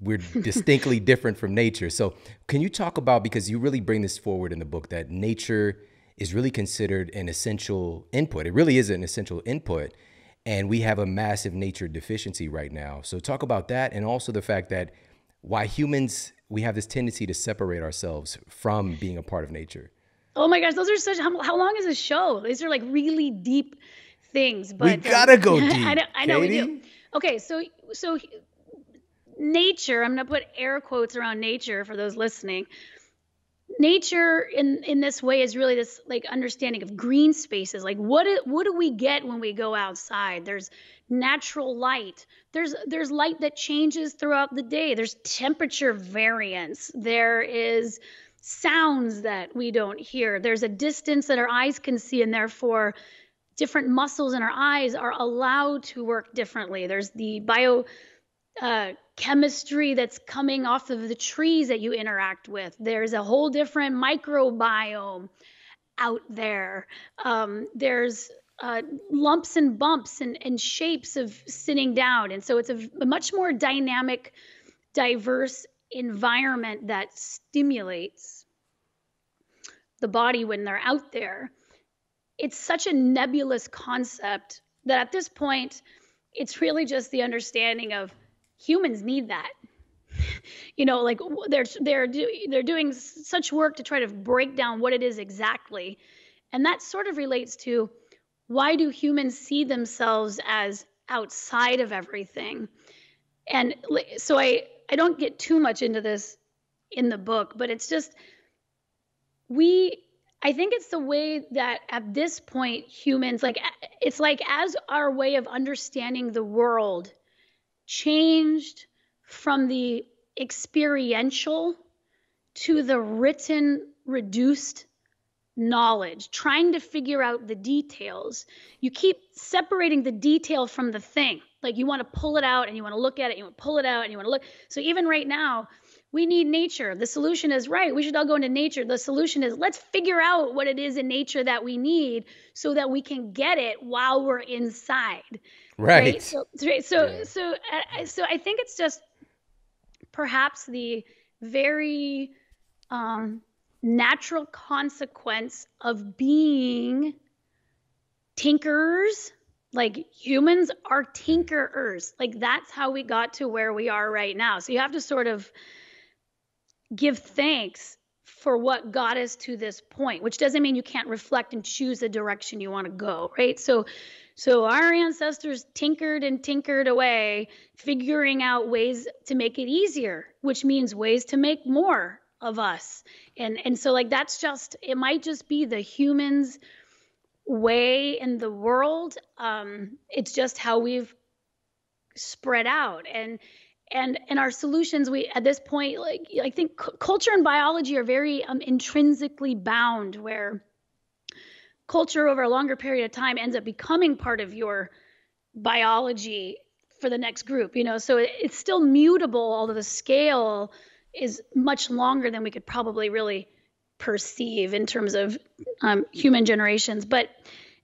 we're distinctly different from nature. So, can you talk about because you really bring this forward in the book that nature is really considered an essential input. It really is an essential input and we have a massive nature deficiency right now. So talk about that and also the fact that why humans we have this tendency to separate ourselves from being a part of nature. Oh my gosh, those are such how, how long is this show? These are like really deep things. But we gotta um, go deep. I know, I know we do. Okay, so so nature. I'm gonna put air quotes around nature for those listening. Nature in in this way is really this like understanding of green spaces. Like what what do we get when we go outside? There's natural light. There's there's light that changes throughout the day. There's temperature variance. There is sounds that we don't hear. There's a distance that our eyes can see, and therefore different muscles in our eyes are allowed to work differently. There's the bio uh, that's coming off of the trees that you interact with. There's a whole different microbiome out there. Um, there's uh, lumps and bumps and, and shapes of sitting down. And so it's a, a much more dynamic, diverse environment that stimulates the body when they're out there it's such a nebulous concept that at this point, it's really just the understanding of humans need that. you know, like they're they're do, they're doing such work to try to break down what it is exactly, and that sort of relates to why do humans see themselves as outside of everything, and so I I don't get too much into this in the book, but it's just we I think it's the way that at this point humans like it's like as our way of understanding the world changed from the experiential to the written reduced knowledge, trying to figure out the details. You keep separating the detail from the thing. Like you want to pull it out and you want to look at it, you want to pull it out and you want to look. So even right now, we need nature. The solution is right. We should all go into nature. The solution is let's figure out what it is in nature that we need so that we can get it while we're inside. Right. right? So. So, yeah. so, uh, so I think it's just perhaps the very um, natural consequence of being tinkerers like humans are tinkerers like that's how we got to where we are right now so you have to sort of give thanks for what got us to this point, which doesn't mean you can't reflect and choose the direction you want to go, right? So so our ancestors tinkered and tinkered away, figuring out ways to make it easier, which means ways to make more of us. And and so like that's just it might just be the humans way in the world. Um, it's just how we've spread out. And and and our solutions we at this point like i think c- culture and biology are very um, intrinsically bound where culture over a longer period of time ends up becoming part of your biology for the next group, you know. So it, it's still mutable, although the scale is much longer than we could probably really perceive in terms of um, human generations. But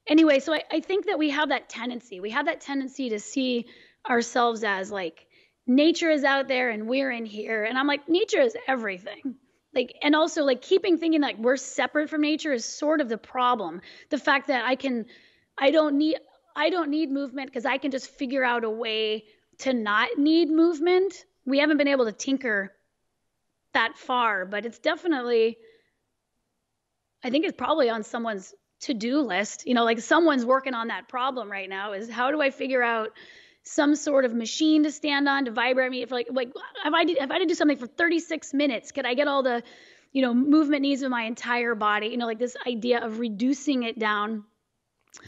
anyway, so I, I think that we have that tendency. We have that tendency to see ourselves as like nature is out there and we're in here. And I'm like, nature is everything. Like, and also like keeping thinking like we're separate from nature is sort of the problem. The fact that I can, I don't need, I don't need movement because I can just figure out a way to not need movement. We haven't been able to tinker that far, but it's definitely, I think it's probably on someone's to-do list. You know, like someone's working on that problem right now is how do I figure out some sort of machine to stand on to vibrate me if like like if I did if I did do something for 36 minutes, could I get all the you know movement needs of my entire body? You know, like this idea of reducing it down.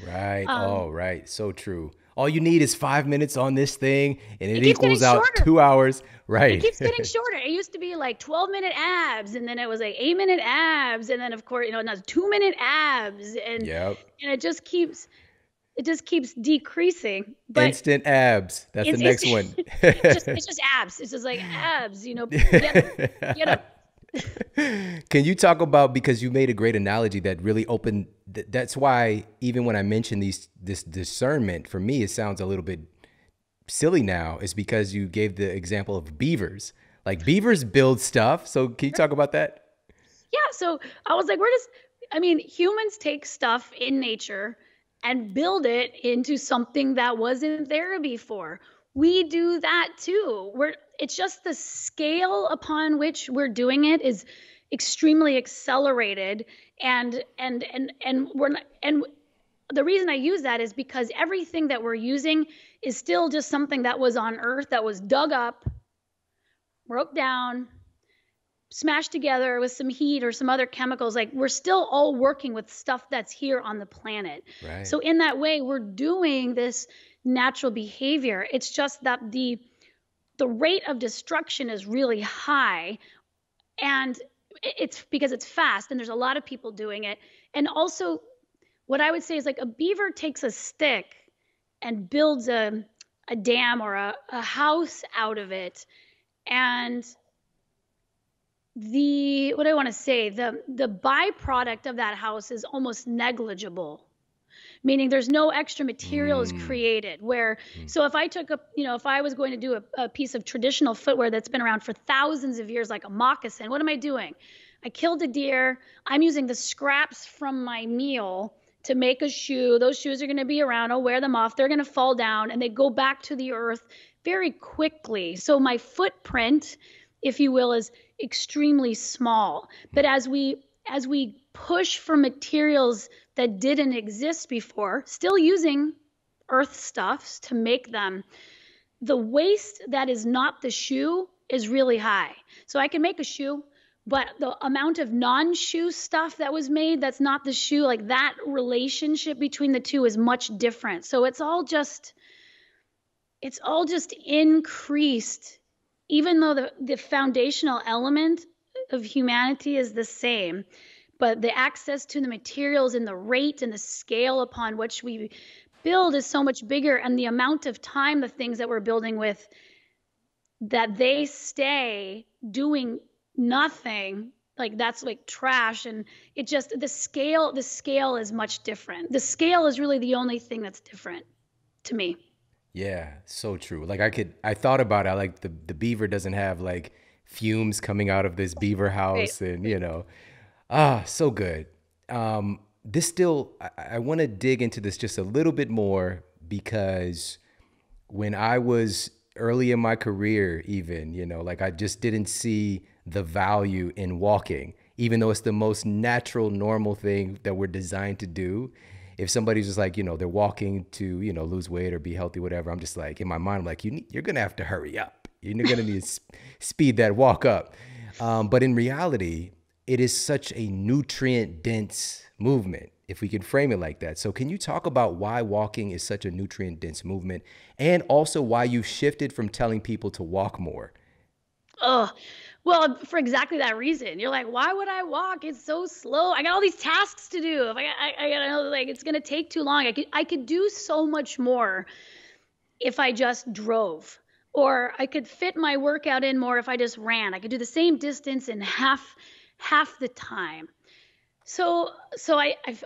Right. Um, oh, right. So true all you need is five minutes on this thing and it, it equals out shorter. two hours. Right. It keeps getting shorter. It used to be like 12 minute abs and then it was like eight minute abs. And then of course, you know, now two minute abs and, yep. and it just keeps, it just keeps decreasing. But Instant abs. That's the next one. it's, just, it's just abs. It's just like abs, you know, get, get a Can you talk about because you made a great analogy that really opened th- that's why even when I mention these this discernment for me it sounds a little bit silly now is because you gave the example of beavers. Like beavers build stuff. So can you talk about that? Yeah, so I was like we're just I mean humans take stuff in nature and build it into something that wasn't there before we do that too. We're it's just the scale upon which we're doing it is extremely accelerated and and and and we're not, and the reason I use that is because everything that we're using is still just something that was on earth that was dug up, broke down, smashed together with some heat or some other chemicals like we're still all working with stuff that's here on the planet. Right. So in that way we're doing this natural behavior. It's just that the the rate of destruction is really high and it's because it's fast and there's a lot of people doing it. And also what I would say is like a beaver takes a stick and builds a a dam or a, a house out of it and the what do I want to say? The the byproduct of that house is almost negligible. Meaning there's no extra material mm. is created where mm. so if i took a you know if i was going to do a, a piece of traditional footwear that's been around for thousands of years like a moccasin what am i doing? I killed a deer. I'm using the scraps from my meal to make a shoe. Those shoes are going to be around. I'll wear them off. They're going to fall down and they go back to the earth very quickly. So my footprint if you will is extremely small but as we as we push for materials that didn't exist before, still using earth stuffs to make them, the waste that is not the shoe is really high. So I can make a shoe, but the amount of non-shoe stuff that was made that's not the shoe, like that relationship between the two is much different. So it's all just it's all just increased even though the, the foundational element of humanity is the same but the access to the materials and the rate and the scale upon which we build is so much bigger and the amount of time the things that we're building with that they stay doing nothing like that's like trash and it just the scale the scale is much different. The scale is really the only thing that's different to me yeah so true like i could i thought about it like the the beaver doesn't have like fumes coming out of this beaver house right. and you know Ah, so good. Um, this still, I, I want to dig into this just a little bit more because when I was early in my career, even, you know, like I just didn't see the value in walking, even though it's the most natural, normal thing that we're designed to do. If somebody's just like, you know, they're walking to, you know, lose weight or be healthy, whatever, I'm just like, in my mind, I'm like, you need, you're going to have to hurry up. You're going to need to speed that walk up. Um, but in reality, it is such a nutrient dense movement if we can frame it like that. So can you talk about why walking is such a nutrient dense movement and also why you shifted from telling people to walk more? Oh, well, for exactly that reason. You're like, why would I walk? It's so slow. I got all these tasks to do. If I, I, I gotta know, like, it's gonna take too long. I could, I could do so much more if I just drove. Or I could fit my workout in more if I just ran. I could do the same distance in half half the time. So so I, I've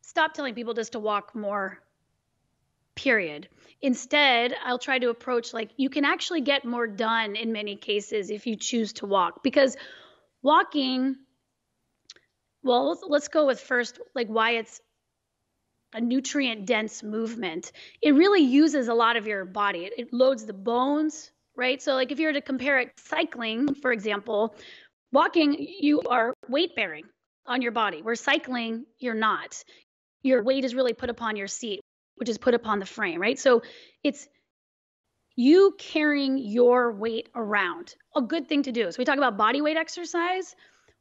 stopped telling people just to walk more period. Instead, I'll try to approach like you can actually get more done in many cases if you choose to walk because walking well, let's, go with first like why it's a nutrient dense movement. It really uses a lot of your body. It, it loads the bones, right? So like if you were to compare it cycling, for example, walking you are weight bearing on your body. Where cycling you're not. Your weight is really put upon your seat which is put upon the frame, right? So it's you carrying your weight around. A good thing to do. So we talk about body weight exercise.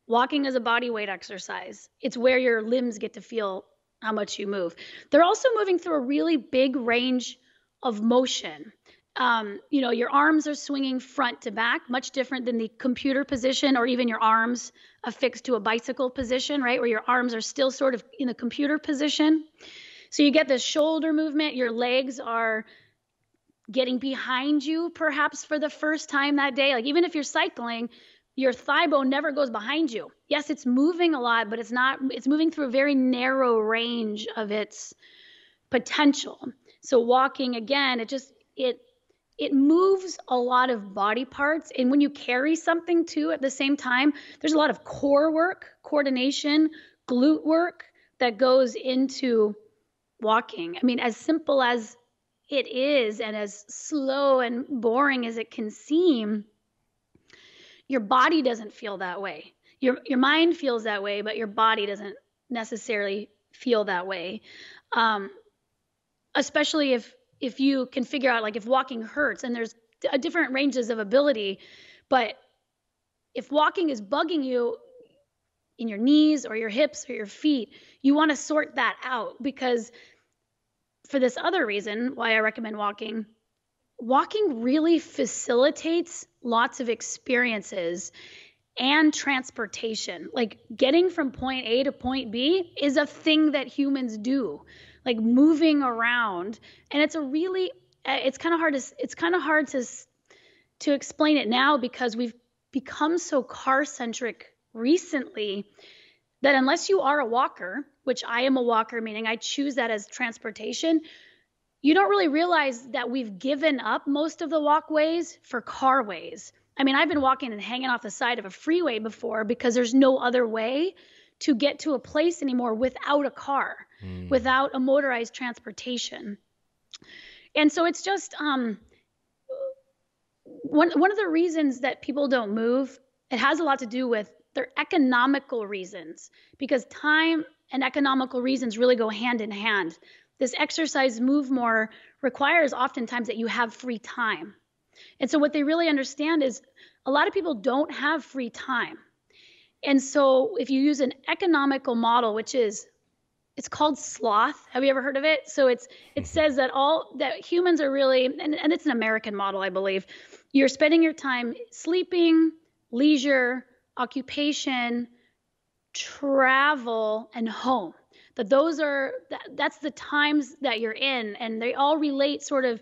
Walking is a body weight exercise. It's where your limbs get to feel how much you move. They're also moving through a really big range of motion. Um, you know, your arms are swinging front to back, much different than the computer position or even your arms affixed to a bicycle position, right? Where your arms are still sort of in the computer position. So you get this shoulder movement, your legs are getting behind you perhaps for the first time that day. Like even if you're cycling, your thigh bone never goes behind you. Yes, it's moving a lot, but it's not it's moving through a very narrow range of its potential. So walking again, it just it it moves a lot of body parts and when you carry something too at the same time, there's a lot of core work, coordination, glute work that goes into walking. I mean, as simple as it is and as slow and boring as it can seem, your body doesn't feel that way. Your your mind feels that way, but your body doesn't necessarily feel that way. Um, especially if if you can figure out like if walking hurts and there's a different ranges of ability, but if walking is bugging you in your knees or your hips or your feet, you want to sort that out because for this other reason why I recommend walking, walking really facilitates lots of experiences and transportation. Like getting from point A to point B is a thing that humans do. Like moving around and it's a really uh, it's kind of hard to it's kind of hard to to explain it now because we've become so car centric recently that unless you are a walker, which I am a walker, meaning I choose that as transportation, you don't really realize that we've given up most of the walkways for carways. I mean, I've been walking and hanging off the side of a freeway before because there's no other way to get to a place anymore without a car, mm. without a motorized transportation. And so it's just um, one one of the reasons that people don't move. It has a lot to do with they're economical reasons because time and economical reasons really go hand in hand. This exercise move more requires oftentimes that you have free time. And so what they really understand is a lot of people don't have free time. And so if you use an economical model which is it's called sloth. Have you ever heard of it? So it's it mm-hmm. says that all that humans are really and, and it's an American model, I believe. You're spending your time sleeping, leisure, occupation, travel, and home. That those are that, that's the times that you're in, and they all relate sort of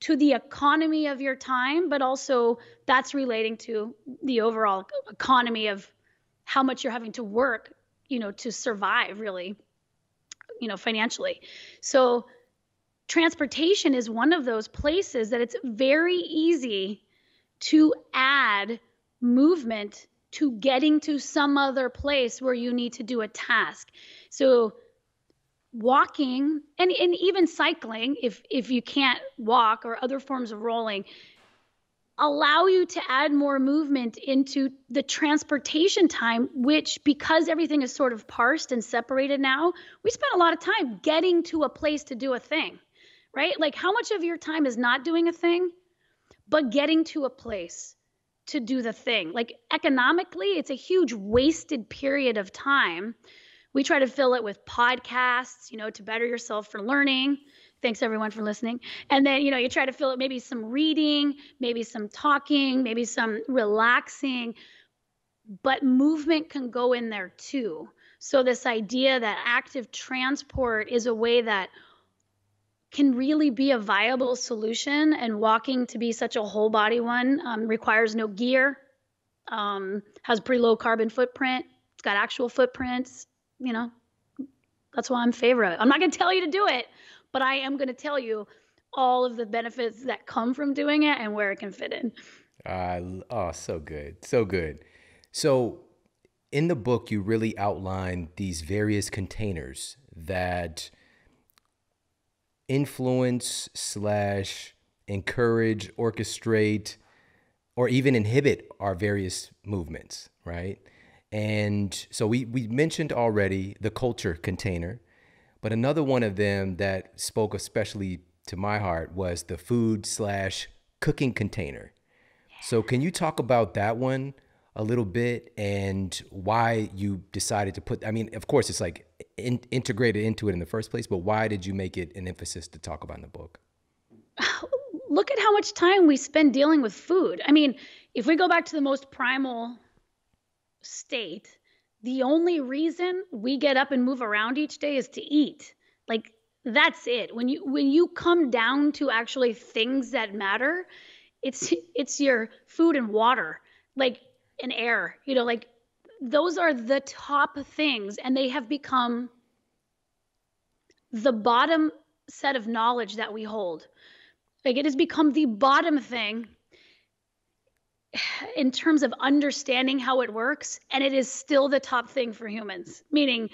to the economy of your time, but also that's relating to the overall economy of how much you're having to work, you know, to survive really, you know, financially. So transportation is one of those places that it's very easy to add movement to getting to some other place where you need to do a task. So walking and, and even cycling, if if you can't walk or other forms of rolling, allow you to add more movement into the transportation time, which because everything is sort of parsed and separated now, we spend a lot of time getting to a place to do a thing, right? Like how much of your time is not doing a thing, but getting to a place to do the thing. Like economically, it's a huge wasted period of time. We try to fill it with podcasts, you know, to better yourself for learning. Thanks everyone for listening. And then, you know, you try to fill it maybe some reading, maybe some talking, maybe some relaxing, but movement can go in there too. So, this idea that active transport is a way that can really be a viable solution and walking to be such a whole body one um, requires no gear um, has pretty low carbon footprint it's got actual footprints you know? That's why i'm favorite i'm not going to tell you to do it but i am going to tell you all of the benefits that come from doing it and where it can fit in. Uh, oh so good so good. So in the book you really outline these various containers that influence slash encourage, orchestrate, or even inhibit our various movements, right? And so we, we mentioned already the culture container, but another one of them that spoke especially to my heart was the food slash cooking container. So can you talk about that one a little bit and why you decided to put, I mean, of course it's like in, integrated into it in the first place, but why did you make it an emphasis to talk about in the book? Look at how much time we spend dealing with food. I mean, if we go back to the most primal state, the only reason we get up and move around each day is to eat. Like that's it. When you when you come down to actually things that matter, it's it's your food and water, like and air. You know, like those are the top things and they have become the bottom set of knowledge that we hold like it has become the bottom thing in terms of understanding how it works and it is still the top thing for humans meaning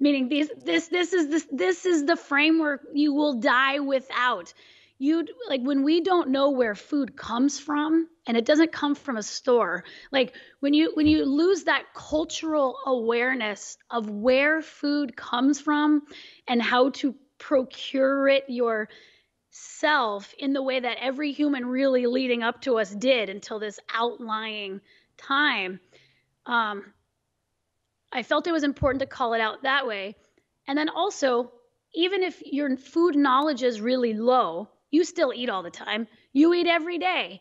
meaning these this this is this this is the framework you will die without you like when we don't know where food comes from and it doesn't come from a store like when you when you lose that cultural awareness of where food comes from and how to procure it yourself in the way that every human really leading up to us did until this outlying time um, i felt it was important to call it out that way. And then also even if your food knowledge is really low you still eat all the time. You eat every day,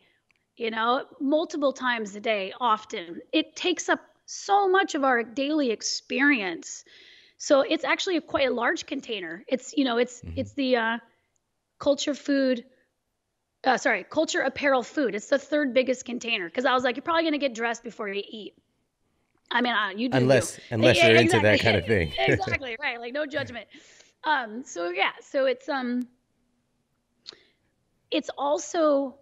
you know, multiple times a day, often. It takes up so much of our daily experience. So it's actually a quite a large container. It's, you know, it's mm-hmm. it's the uh, culture food uh, sorry, culture apparel food. It's the third biggest container because I was like, you're probably gonna get dressed before you eat. I mean, uh, you do unless you. unless yeah, you're exactly. into that kind of thing. exactly right, like no judgment. Um, so yeah, so it's um, it's also,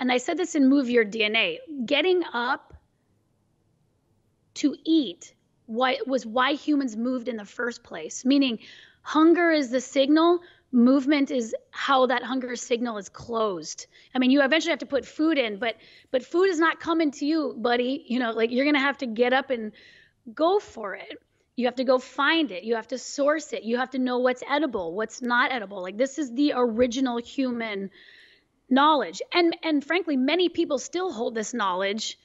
and I said this in Move Your DNA, getting up to eat what was why humans moved in the first place. Meaning, hunger is the signal, movement is how that hunger signal is closed. I mean, you eventually have to put food in, but but food is not coming to you, buddy. You know, like you're gonna have to get up and go for it. You have to go find it. You have to source it. You have to know what's edible, what's not edible. Like this is the original human knowledge. And and frankly, many people still hold this knowledge.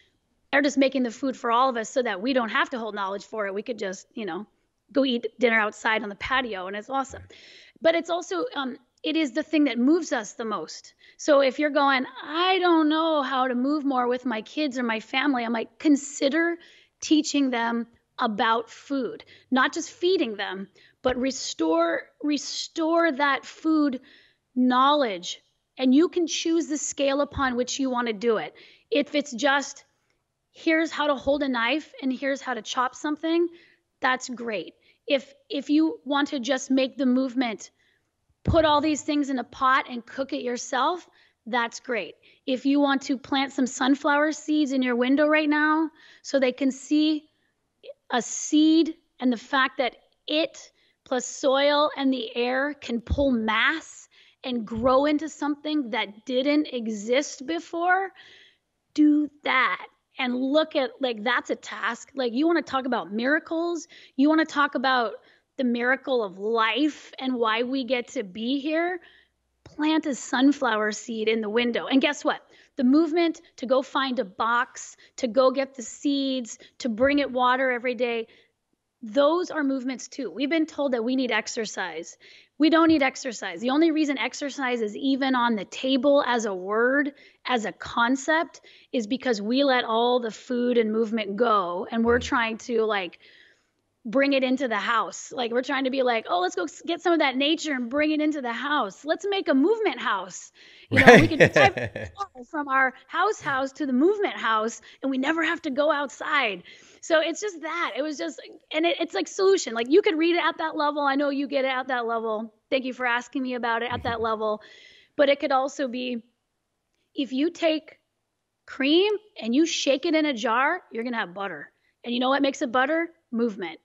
They're just making the food for all of us so that we don't have to hold knowledge for it. We could just, you know, go eat dinner outside on the patio and it's awesome. But it's also um, it is the thing that moves us the most. So if you're going, I don't know how to move more with my kids or my family, I'm like, consider teaching them about food, not just feeding them, but restore restore that food knowledge and you can choose the scale upon which you want to do it. If it's just here's how to hold a knife and here's how to chop something, that's great. If if you want to just make the movement put all these things in a pot and cook it yourself, that's great. If you want to plant some sunflower seeds in your window right now so they can see a seed and the fact that it plus soil and the air can pull mass and grow into something that didn't exist before, do that and look at like that's a task. Like you want to talk about miracles, you want to talk about the miracle of life and why we get to be here. Plant a sunflower seed in the window. And guess what? The movement to go find a box, to go get the seeds, to bring it water every day, those are movements too. We've been told that we need exercise. We don't need exercise. The only reason exercise is even on the table as a word, as a concept, is because we let all the food and movement go and we're mm. trying to like bring it into the house. Like we're trying to be like, oh, let's go get some of that nature and bring it into the house. Let's make a movement house. You know, we could drive from our house house to the movement house, and we never have to go outside. So it's just that. It was just, and it, it's like solution. Like you could read it at that level. I know you get it at that level. Thank you for asking me about it at that mm-hmm. level. But it could also be if you take cream and you shake it in a jar, you're gonna have butter. And you know what makes it butter? Movement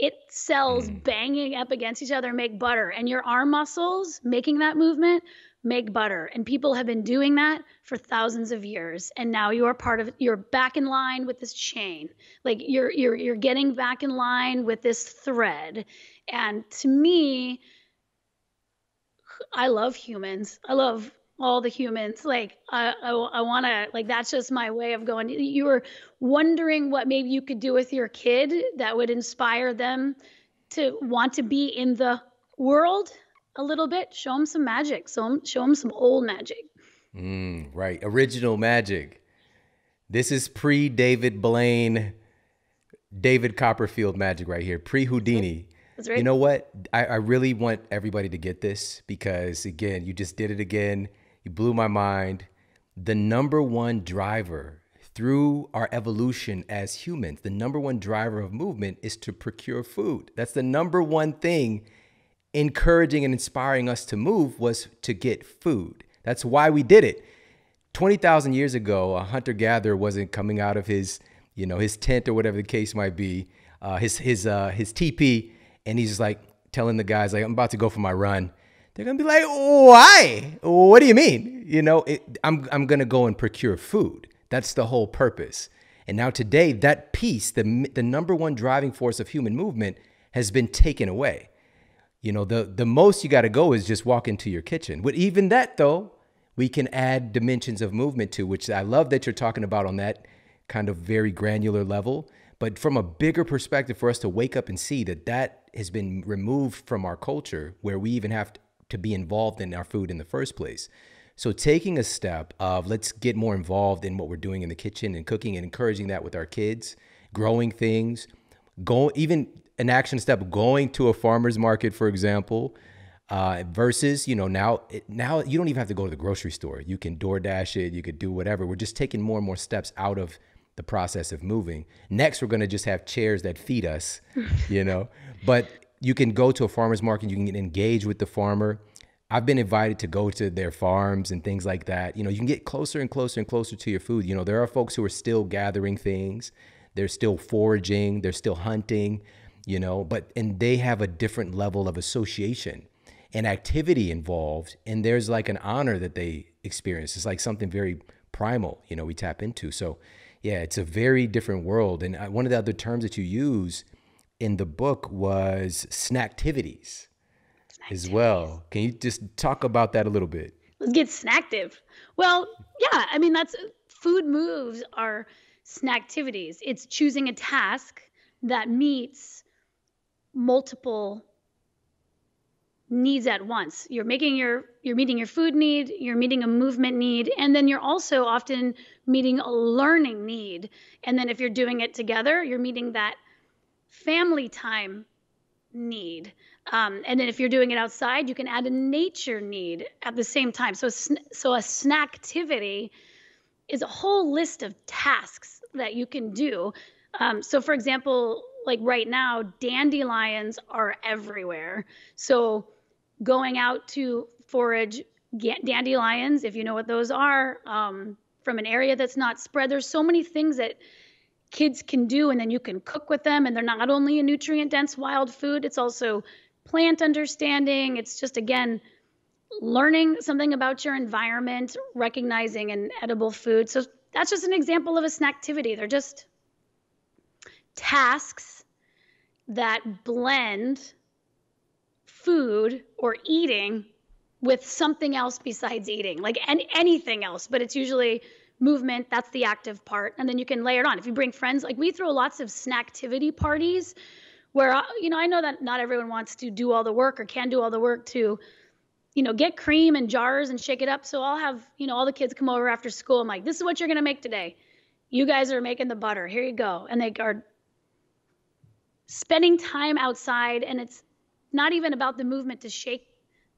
it cells mm. banging up against each other make butter and your arm muscles making that movement make butter. And people have been doing that for thousands of years and now you're part of you're back in line with this chain. Like you're you're you're getting back in line with this thread. And to me i love humans. I love all the humans. Like I, I, I want to like that's just my way of going. You were wondering what maybe you could do with your kid that would inspire them to want to be in the world a little bit. Show them some magic. So show them some old magic. Mm, right, original magic. This is pre David Blaine, David Copperfield magic right here. Pre Houdini. That's right. You know what? I, I really want everybody to get this because again, you just did it again you blew my mind. The number one driver through our evolution as humans, the number one driver of movement is to procure food. That's the number one thing encouraging and inspiring us to move was to get food. That's why we did it. 20,000 years ago, a hunter gatherer wasn't coming out of his, you know, his tent or whatever the case might be, uh, his his uh, his teepee, and he's just like telling the guys like, "I'm about to go for my run," they're gonna be like, why? What do you mean? You know, it, I'm I'm gonna go and procure food. That's the whole purpose. And now today, that piece, the the number one driving force of human movement, has been taken away. You know, the the most you got to go is just walk into your kitchen. But even that, though, we can add dimensions of movement to, which I love that you're talking about on that kind of very granular level. But from a bigger perspective, for us to wake up and see that that has been removed from our culture, where we even have to, to be involved in our food in the first place. So taking a step of let's get more involved in what we're doing in the kitchen and cooking and encouraging that with our kids, growing things, go even an action step going to a farmer's market, for example, uh, versus you know now now you don't even have to go to the grocery store. You can DoorDash it, you could do whatever. We're just taking more and more steps out of the process of moving. Next, we're going to just have chairs that feed us, you know. But you can go to a farmer's market, you can engage with the farmer. I've been invited to go to their farms and things like that. You know, you can get closer and closer and closer to your food. You know, there are folks who are still gathering things, they're still foraging, they're still hunting, you know, but and they have a different level of association and activity involved. And there's like an honor that they experience. It's like something very primal, you know, we tap into. So, yeah, it's a very different world. And uh, one of the other terms that you use in the book was snacktivities as well. Can you just talk about that a little bit? Let's get snacktive. Well, yeah, I mean that's food moves are snacktivities. It's choosing a task that meets multiple needs at once. You're making your you're meeting your food need, you're meeting a movement need, and then you're also often meeting a learning need. And then if you're doing it together, you're meeting that family time need. Um, and then if you're doing it outside, you can add a nature need at the same time. So, so a snacktivity is a whole list of tasks that you can do. Um, so, for example, like right now, dandelions are everywhere. So, going out to forage dandelions, if you know what those are, um, from an area that's not spread, there's so many things that kids can do and then you can cook with them and they're not only a nutrient dense wild food it's also plant understanding. It's just again learning something about your environment recognizing an edible food. So that's just an example of a snacktivity. They're just tasks that blend food or eating with something else besides eating like any, anything else but it's usually movement that's the active part and then you can layer it on. If you bring friends like we throw lots of snacktivity parties where uh, you know i know that not everyone wants to do all the work or can do all the work to you know get cream in jars and shake it up. So i'll have you know all the kids come over after school. I'm like this is what you're going to make today. You guys are making the butter. Here you go. And they are spending time outside and it's not even about the movement to shake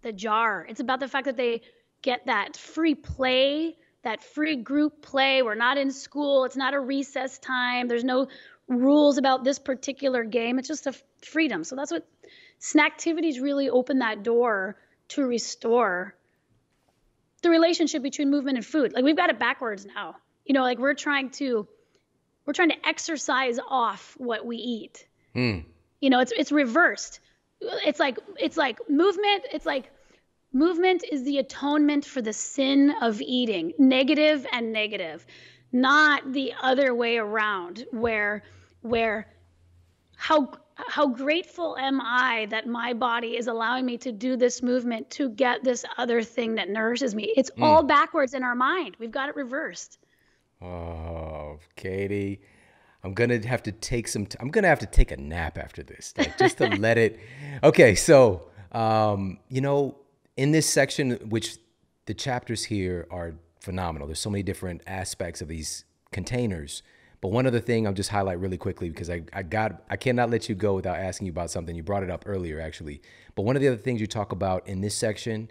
the jar. It's about the fact that they get that free play, that free group play. We're not in school. It's not a recess time. There's no rules about this particular game. It's just a freedom. So that's what snacktivities really open that door to restore the relationship between movement and food. Like we've got it backwards now. You know, like we're trying to we're trying to exercise off what we eat. Mm. You know, it's it's reversed. It's like it's like movement, it's like movement is the atonement for the sin of eating, negative and negative, not the other way around where where how how grateful am I that my body is allowing me to do this movement to get this other thing that nourishes me? It's mm. all backwards in our mind. We've got it reversed. Oh, Katy, I'm gonna have to take some. T- I'm gonna have to take a nap after this, like, just to let it. Okay, so um, you know, in this section, which the chapters here are phenomenal. There's so many different aspects of these containers. But one other thing I'll just highlight really quickly because I, I got I cannot let you go without asking you about something. You brought it up earlier actually. But one of the other things you talk about in this section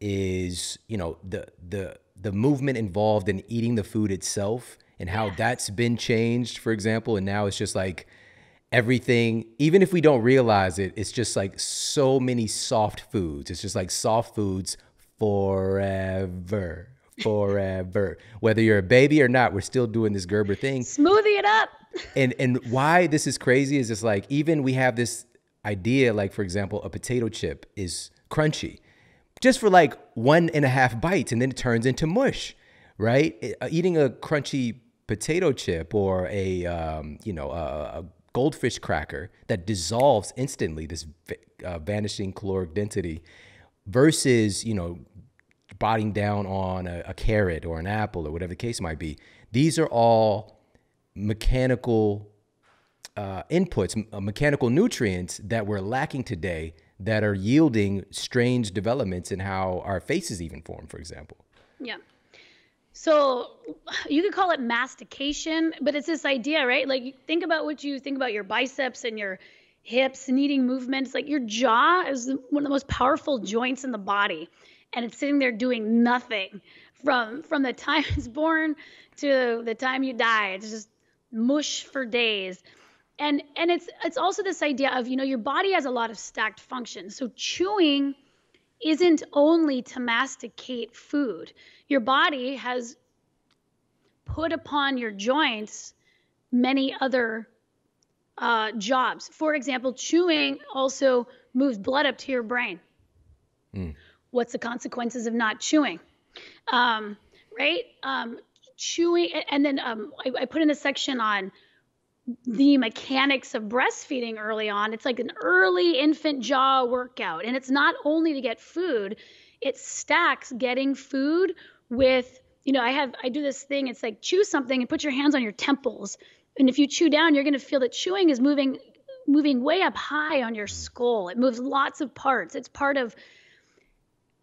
is, you know, the the the movement involved in eating the food itself and how yes. that's been changed, for example, and now it's just like everything, even if we don't realize it, it's just like so many soft foods. It's just like soft foods forever forever. Whether you're a baby or not, we're still doing this Gerber thing. Smoothie it up. and and why this is crazy is just like even we have this idea, like for example, a potato chip is crunchy, just for like one and a half bites, and then it turns into mush, right? Uh, eating a crunchy potato chip or a um, you know a, a, goldfish cracker that dissolves instantly, this uh, vanishing caloric density, versus you know spotting down on a, a carrot or an apple or whatever the case might be. These are all mechanical uh, inputs, uh, mechanical nutrients that we're lacking today that are yielding strange developments in how our faces even form, for example. Yeah. So you could call it mastication, but it's this idea, right? Like think about what you think about your biceps and your hips needing movement. It's Like your jaw is one of the most powerful joints in the body and it's sitting there doing nothing from from the time it's born to the time you die. It's just mush for days. And and it's it's also this idea of, you know, your body has a lot of stacked functions. So chewing isn't only to masticate food. Your body has put upon your joints many other uh, jobs. For example, chewing also moves blood up to your brain. Mm what's the consequences of not chewing um, right um, chewing and then um, I, I, put in a section on the mechanics of breastfeeding early on it's like an early infant jaw workout. And it's not only to get food it stacks getting food with you know i have i do this thing it's like chew something and put your hands on your temples. And if you chew down you're going to feel that chewing is moving moving way up high on your skull. It moves lots of parts. It's part of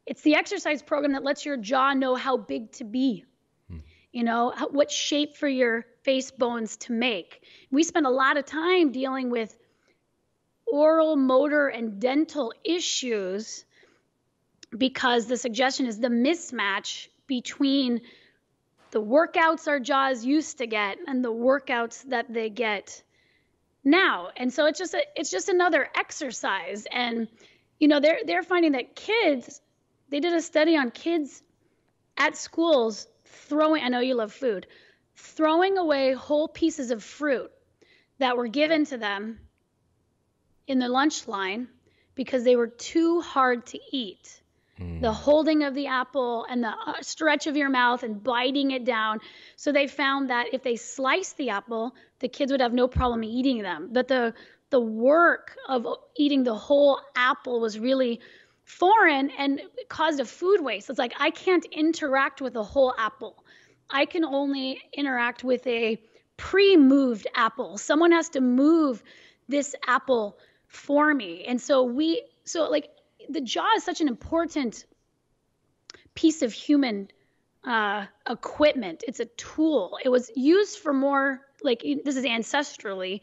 it's the exercise program that lets your jaw know how big to be. You know, what shape for your face bones to make. We spend a lot of time dealing with oral, motor, and dental issues because the suggestion is the mismatch between the workouts our jaws used to get and the workouts that they get now. And so it's just a, it's just another exercise and you know they're they're finding that kids they did a study on kids at schools throwing, I know you love food, throwing away whole pieces of fruit that were given to them in the lunch line because they were too hard to eat. Mm. The holding of the apple and the uh, stretch of your mouth and biting it down. So they found that if they sliced the apple, the kids would have no problem eating them. But the the work of eating the whole apple was really foreign and caused a food waste. It's like I can't interact with a whole apple. I can only interact with a pre-moved apple. Someone has to move this apple for me. And so we so like the jaw is such an important piece of human uh, equipment. It's a tool. It was used for more like this is ancestrally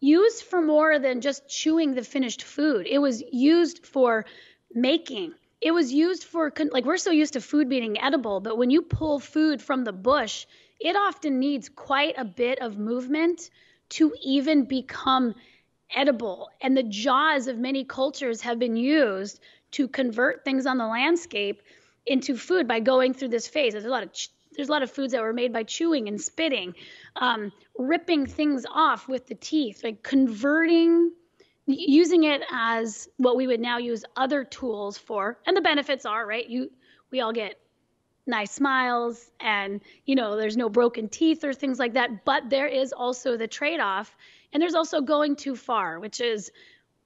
used for more than just chewing the finished food. It was used for making. It was used for like we're so used to food being edible, but when you pull food from the bush, it often needs quite a bit of movement to even become edible. And the jaws of many cultures have been used to convert things on the landscape into food by going through this phase. There's a lot of there's a lot of foods that were made by chewing and spitting, um, ripping things off with the teeth, like converting, using it as what we would now use other tools for. And the benefits are right. You we all get nice smiles and you know there's no broken teeth or things like that but there is also the trade-off and there's also going too far which is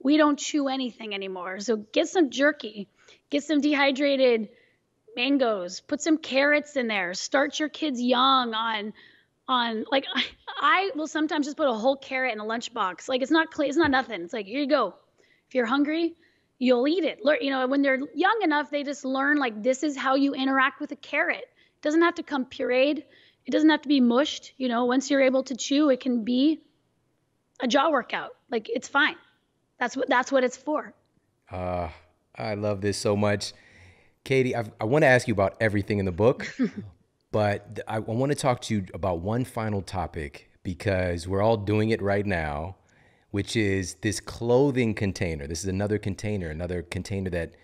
we don't chew anything anymore so get some jerky get some dehydrated mangoes put some carrots in there start your kids young on on like I, will sometimes just put a whole carrot in a lunchbox like it's not it's not nothing it's like here you go if you're hungry you'll eat it. Learn, you know, when they're young enough, they just learn like this is how you interact with a carrot. It doesn't have to come pureed. It doesn't have to be mushed. You know, once you're able to chew, it can be a jaw workout. Like it's fine. That's what that's what it's for. Uh, I love this so much, Katy. I've, i want to ask you about everything in the book, but I, I want to talk to you about one final topic because we're all doing it right now which is this clothing container. This is another container, another container that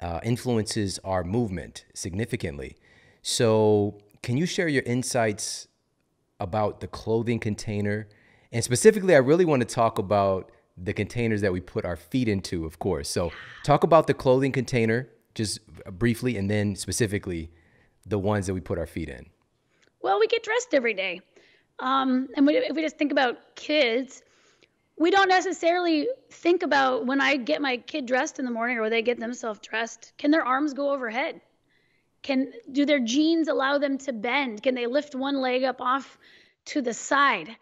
uh, influences our movement significantly. So, can you share your insights about the clothing container? And specifically, I really want to talk about the containers that we put our feet into, of course. So, talk about the clothing container just briefly, and then specifically the ones that we put our feet in. Well, we get dressed every day. Um, and we, if we just think about kids, we don't necessarily think about when I get my kid dressed in the morning or they get themselves dressed, can their arms go overhead? Can do their jeans allow them to bend? Can they lift one leg up off to the side?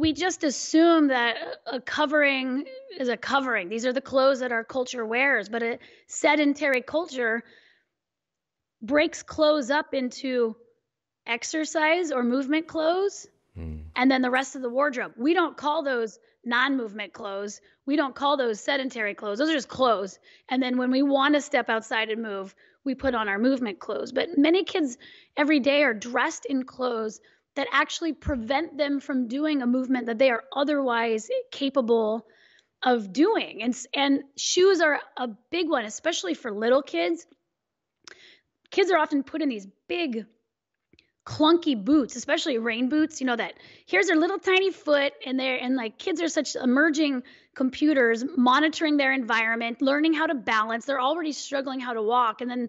We just assume that a covering is a covering. These are the clothes that our culture wears, but a sedentary culture breaks clothes up into exercise or movement clothes mm. and then the rest of the wardrobe. We don't call those non-movement clothes. We don't call those sedentary clothes. Those are just clothes. And then when we want to step outside and move, we put on our movement clothes. But many kids every day are dressed in clothes that actually prevent them from doing a movement that they are otherwise capable of doing. And and shoes are a big one, especially for little kids. Kids are often put in these big clunky boots, especially rain boots, you know, that here's their little tiny foot and they're and like kids are such emerging computers monitoring their environment, learning how to balance. They're already struggling how to walk. And then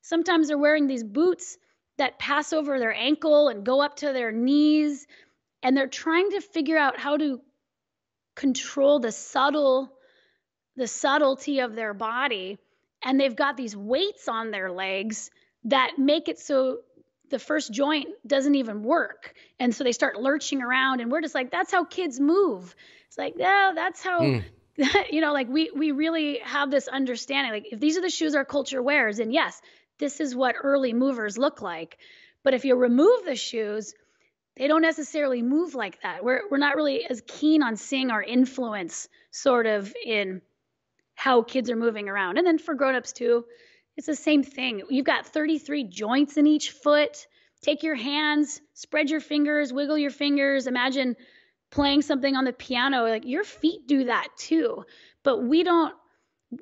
sometimes they're wearing these boots that pass over their ankle and go up to their knees. And they're trying to figure out how to control the subtle the subtlety of their body and they've got these weights on their legs that make it so the first joint doesn't even work. And so they start lurching around and we're just like, that's how kids move. It's like, no, that's how mm. you know, like we we really have this understanding. Like if these are the shoes our culture wears, and yes, this is what early movers look like. But if you remove the shoes, they don't necessarily move like that. We're we're not really as keen on seeing our influence sort of in how kids are moving around. And then for grown-ups too, it's the same thing. You've got 33 joints in each foot. Take your hands, spread your fingers, wiggle your fingers. Imagine playing something on the piano. Like your feet do that too. But we don't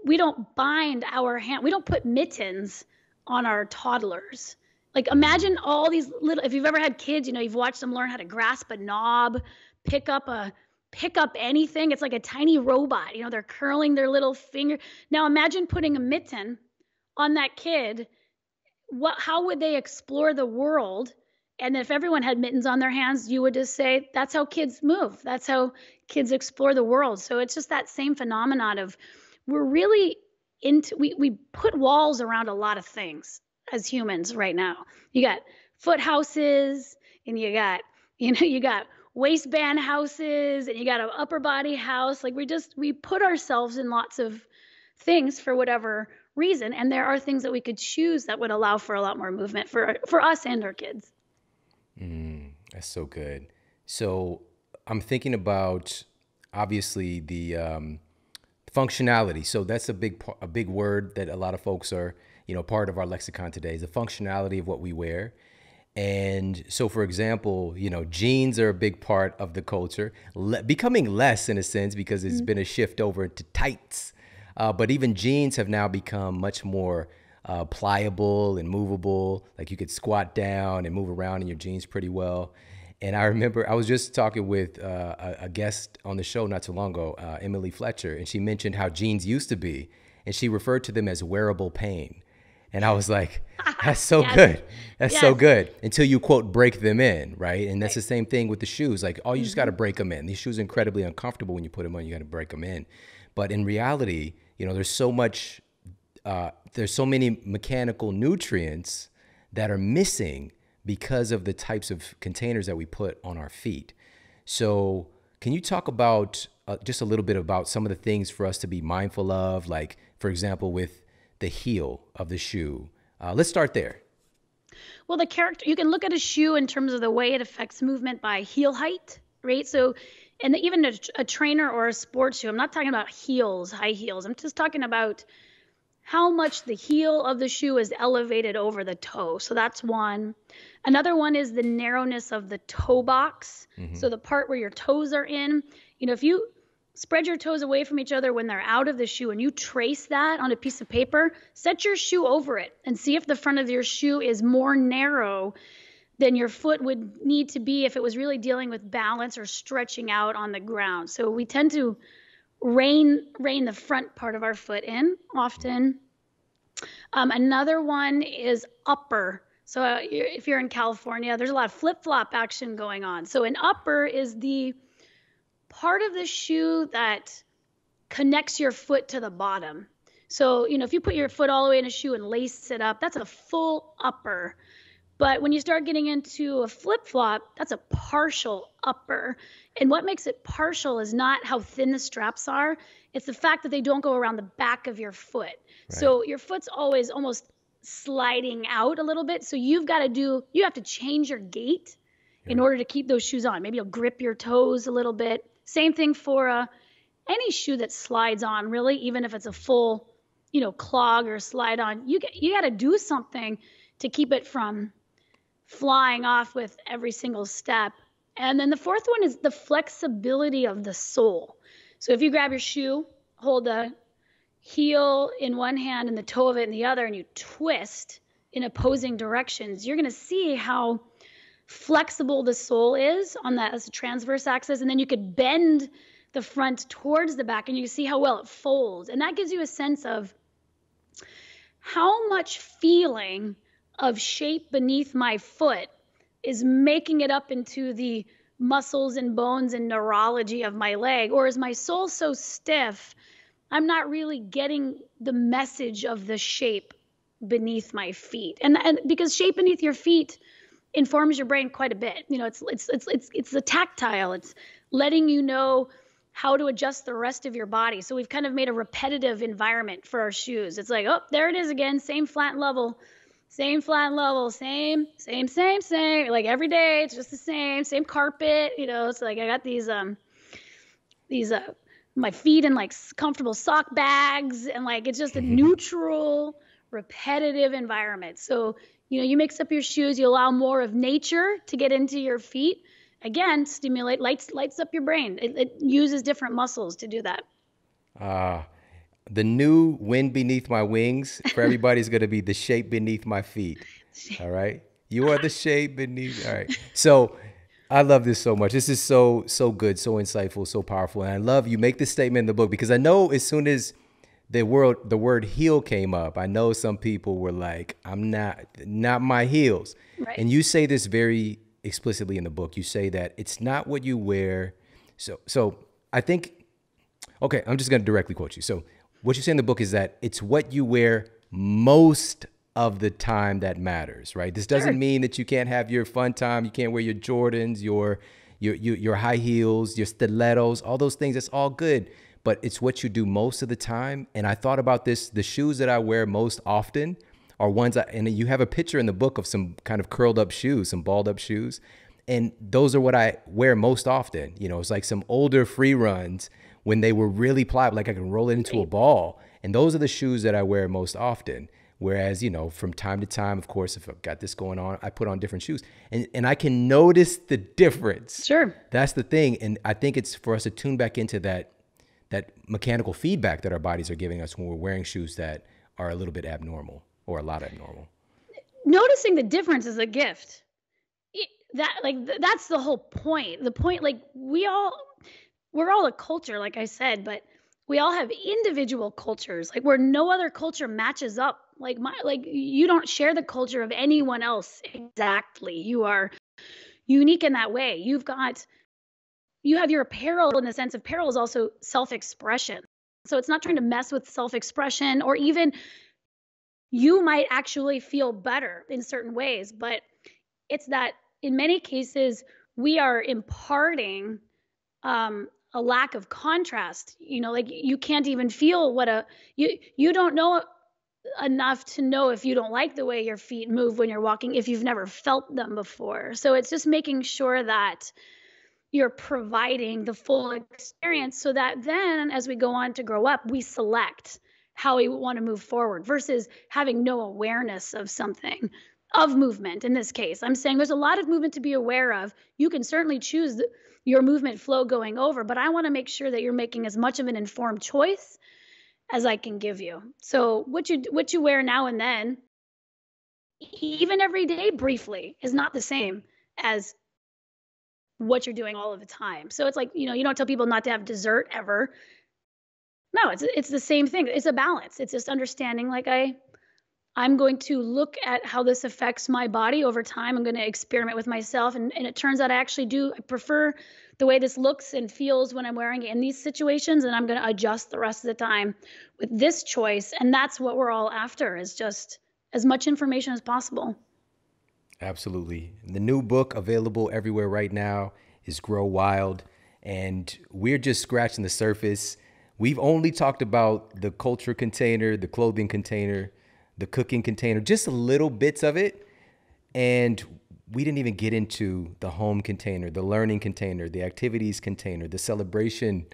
we don't bind our hand. We don't put mittens on our toddlers. Like imagine all these little if you've ever had kids, you know, you've watched them learn how to grasp a knob, pick up a pick up anything. It's like a tiny robot. You know, they're curling their little finger. Now imagine putting a mitten on that kid what how would they explore the world and if everyone had mittens on their hands you would just say that's how kids move that's how kids explore the world so it's just that same phenomenon of we're really into we, we put walls around a lot of things as humans right now. You got foot houses and you got you know you got waistband houses and you got an upper body house. Like we just we put ourselves in lots of things for whatever reason and there are things that we could choose that would allow for a lot more movement for for us and our kids. Mm, that's so good. So i'm thinking about obviously the um, functionality. So that's a big a big word that a lot of folks are you know part of our lexicon today is the functionality of what we wear. And so, for example, you know, jeans are a big part of the culture, Le- becoming less in a sense because it's mm-hmm. been a shift over to tights. Uh, but even jeans have now become much more uh, pliable and movable. Like you could squat down and move around in your jeans pretty well. And I remember I was just talking with uh, a, a, guest on the show not too long ago, uh, Emily Fletcher, and she mentioned how jeans used to be, and she referred to them as wearable pain. And I was like, that's so yes. good. That's yes. so good. Until you quote break them in, right? And that's right. the same thing with the shoes. Like, oh, you just got to mm-hmm. break them in. These shoes are incredibly uncomfortable when you put them on. You got to break them in. But in reality, you know, there's so much, uh, there's so many mechanical nutrients that are missing because of the types of containers that we put on our feet. So, can you talk about uh, just a little bit about some of the things for us to be mindful of? Like, for example, with the heel of the shoe. Uh, let's start there. Well, the character, you can look at a shoe in terms of the way it affects movement by heel height, right? So, and even a, a trainer or a sports shoe, I'm not talking about heels, high heels. I'm just talking about how much the heel of the shoe is elevated over the toe. So that's one. Another one is the narrowness of the toe box. Mm-hmm. So the part where your toes are in. You know, if you spread your toes away from each other when they're out of the shoe and you trace that on a piece of paper, set your shoe over it and see if the front of your shoe is more narrow than your foot would need to be if it was really dealing with balance or stretching out on the ground. So we tend to rein rein the front part of our foot in often. Um, another one is upper. So uh, if you're in California, there's a lot of flip flop action going on. So an upper is the part of the shoe that connects your foot to the bottom. So, you know, if you put your foot all the way in a shoe and lace it up, that's a full upper. But when you start getting into a flip flop, that's a partial upper. And what makes it partial is not how thin the straps are, it's the fact that they don't go around the back of your foot. Right. So your foot's always almost sliding out a little bit. So you've got to do, you have to change your gait yeah. in order to keep those shoes on. Maybe you'll grip your toes a little bit. Same thing for uh, any shoe that slides on, really, even if it's a full, you know, clog or slide on. You get, you got to do something to keep it from flying off with every single step. And then the fourth one is the flexibility of the sole. So if you grab your shoe, hold the heel in one hand and the toe of it in the other, and you twist in opposing directions, you're going to see how flexible the sole is on that as a transverse axis, and then you could bend the front towards the back and you see how well it folds. And that gives you a sense of how much feeling of shape beneath my foot is making it up into the muscles and bones and neurology of my leg. Or is my sole so stiff, I'm not really getting the message of the shape beneath my feet. And, and because shape beneath your feet informs your brain quite a bit. You know, it's it's it's it's it's the tactile. It's letting you know how to adjust the rest of your body. So we've kind of made a repetitive environment for our shoes. It's like, oh, there it is again, same flat level, same flat level, same, same, same, same. Like every day, it's just the same, same carpet. You know, it's like I got these um these uh my feet in like comfortable sock bags and like it's just a mm-hmm. neutral repetitive environment. So you know, you mix up your shoes, you allow more of nature to get into your feet. Again, stimulate lights lights up your brain. It, it uses different muscles to do that. Ah. Uh, the new wind beneath my wings for everybody's going to be the shape beneath my feet. All right. You are the shape beneath. All right. So I love this so much. This is so, so good, so insightful, so powerful. And I love you make this statement in the book because I know as soon as the word the word heel came up. I know some people were like, "I'm not not my heels," right. and you say this very explicitly in the book. You say that it's not what you wear. So so I think okay, I'm just going to directly quote you. So what you say in the book is that it's what you wear most of the time that matters, right? This doesn't sure. mean that you can't have your fun time. You can't wear your Jordans, your your your, your high heels, your stilettos, all those things. That's all good but it's what you do most of the time. And I thought about this the shoes that I wear most often are ones, I, and you have a picture in the book of some kind of curled up shoes, some balled up shoes. And those are what I wear most often. You know, it's like some older free runs when they were really pliable, like I can roll it into a ball. And those are the shoes that I wear most often. Whereas, you know, from time to time, of course, if I've got this going on, I put on different shoes and, and I can notice the difference. Sure. That's the thing. And I think it's for us to tune back into that that mechanical feedback that our bodies are giving us when we're wearing shoes that are a little bit abnormal or a lot abnormal. Noticing the difference is a gift. It, that like th- that's the whole point. The point like we all we're all a culture like I said, but we all have individual cultures. Like where no other culture matches up. Like my like you don't share the culture of anyone else exactly. You are unique in that way. You've got you have your apparel in the sense of apparel is also self-expression. So it's not trying to mess with self-expression or even you might actually feel better in certain ways but it's that in many cases we are imparting um, a lack of contrast you know like you can't even feel what a you you don't know enough to know if you don't like the way your feet move when you're walking if you've never felt them before. So it's just making sure that you're providing the full experience so that then as we go on to grow up we select how we want to move forward versus having no awareness of something of movement in this case i'm saying there's a lot of movement to be aware of you can certainly choose your movement flow going over, but I want to make sure that you're making as much of an informed choice as I can give you. So what you what you wear now and then, even every day briefly, is not the same as what you're doing all of the time. So it's like, you know, you don't tell people not to have dessert ever. No, it's it's the same thing. It's a balance. It's just understanding like I I'm going to look at how this affects my body over time. I'm going to experiment with myself. And, and it turns out I actually do I prefer the way this looks and feels when I'm wearing it in these situations. And I'm going to adjust the rest of the time with this choice. And that's what we're all after is just as much information as possible. Absolutely. The new book available everywhere right now is Grow Wild. And we're just scratching the surface. We've only talked about the culture container, the clothing container the cooking container, just little bits of it. And we didn't even get into the home container, the learning container, the activities container, the celebration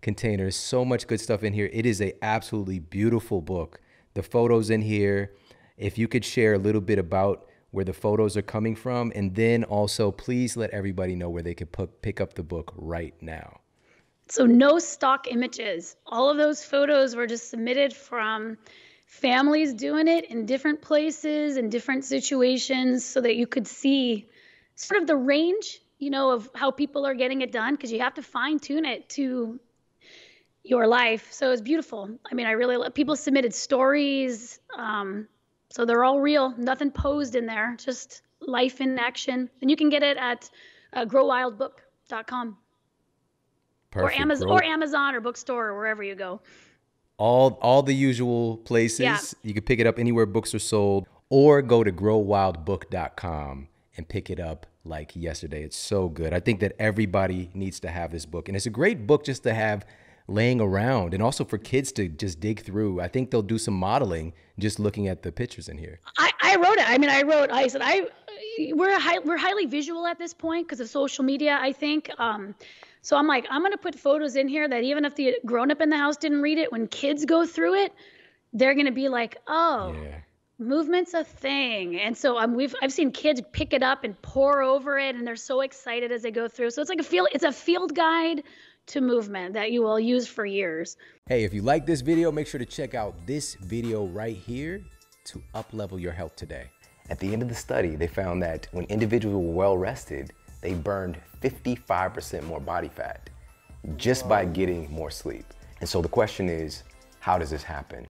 container. So much good stuff in here. It is a absolutely beautiful book. The photos in here, if you could share a little bit about where the photos are coming from, and then also please let everybody know where they could pick up the book right now. So no stock images. All of those photos were just submitted from families doing it in different places in different situations so that you could see sort of the range you know of how people are getting it done because you have to fine tune it to your life. So it's beautiful. I mean i really love people submitted stories um, so they're all real. Nothing posed in there just life in action. And you can get it at uh, growwildbook.com Perfect. or amazon Grow- or amazon or bookstore or wherever you go all all the usual places. Yeah. You can pick it up anywhere books are sold, or go to growwildbook.com and pick it up like yesterday. It's so good. I think that everybody needs to have this book, and it's a great book just to have laying around, and also for kids to just dig through. I think they'll do some modeling just looking at the pictures in here. I, I wrote it. I mean, I wrote. I said I we're high, we're highly visual at this point because of social media. I think. Um, so I'm like, I'm going to put photos in here that even if the grown up in the house didn't read it, when kids go through it, they're going to be like, oh, yeah. movement's a thing. And so um, we've I've seen kids pick it up and pour over it, and they're so excited as they go through. So it's like a field. It's a field guide to movement that you will use for years. Hey, if you like this video, make sure to check out this video right here to uplevel your health today. At the end of the study, they found that when individuals were well rested, they burned 55% more body fat just by getting more sleep. And so the question is, how does this happen?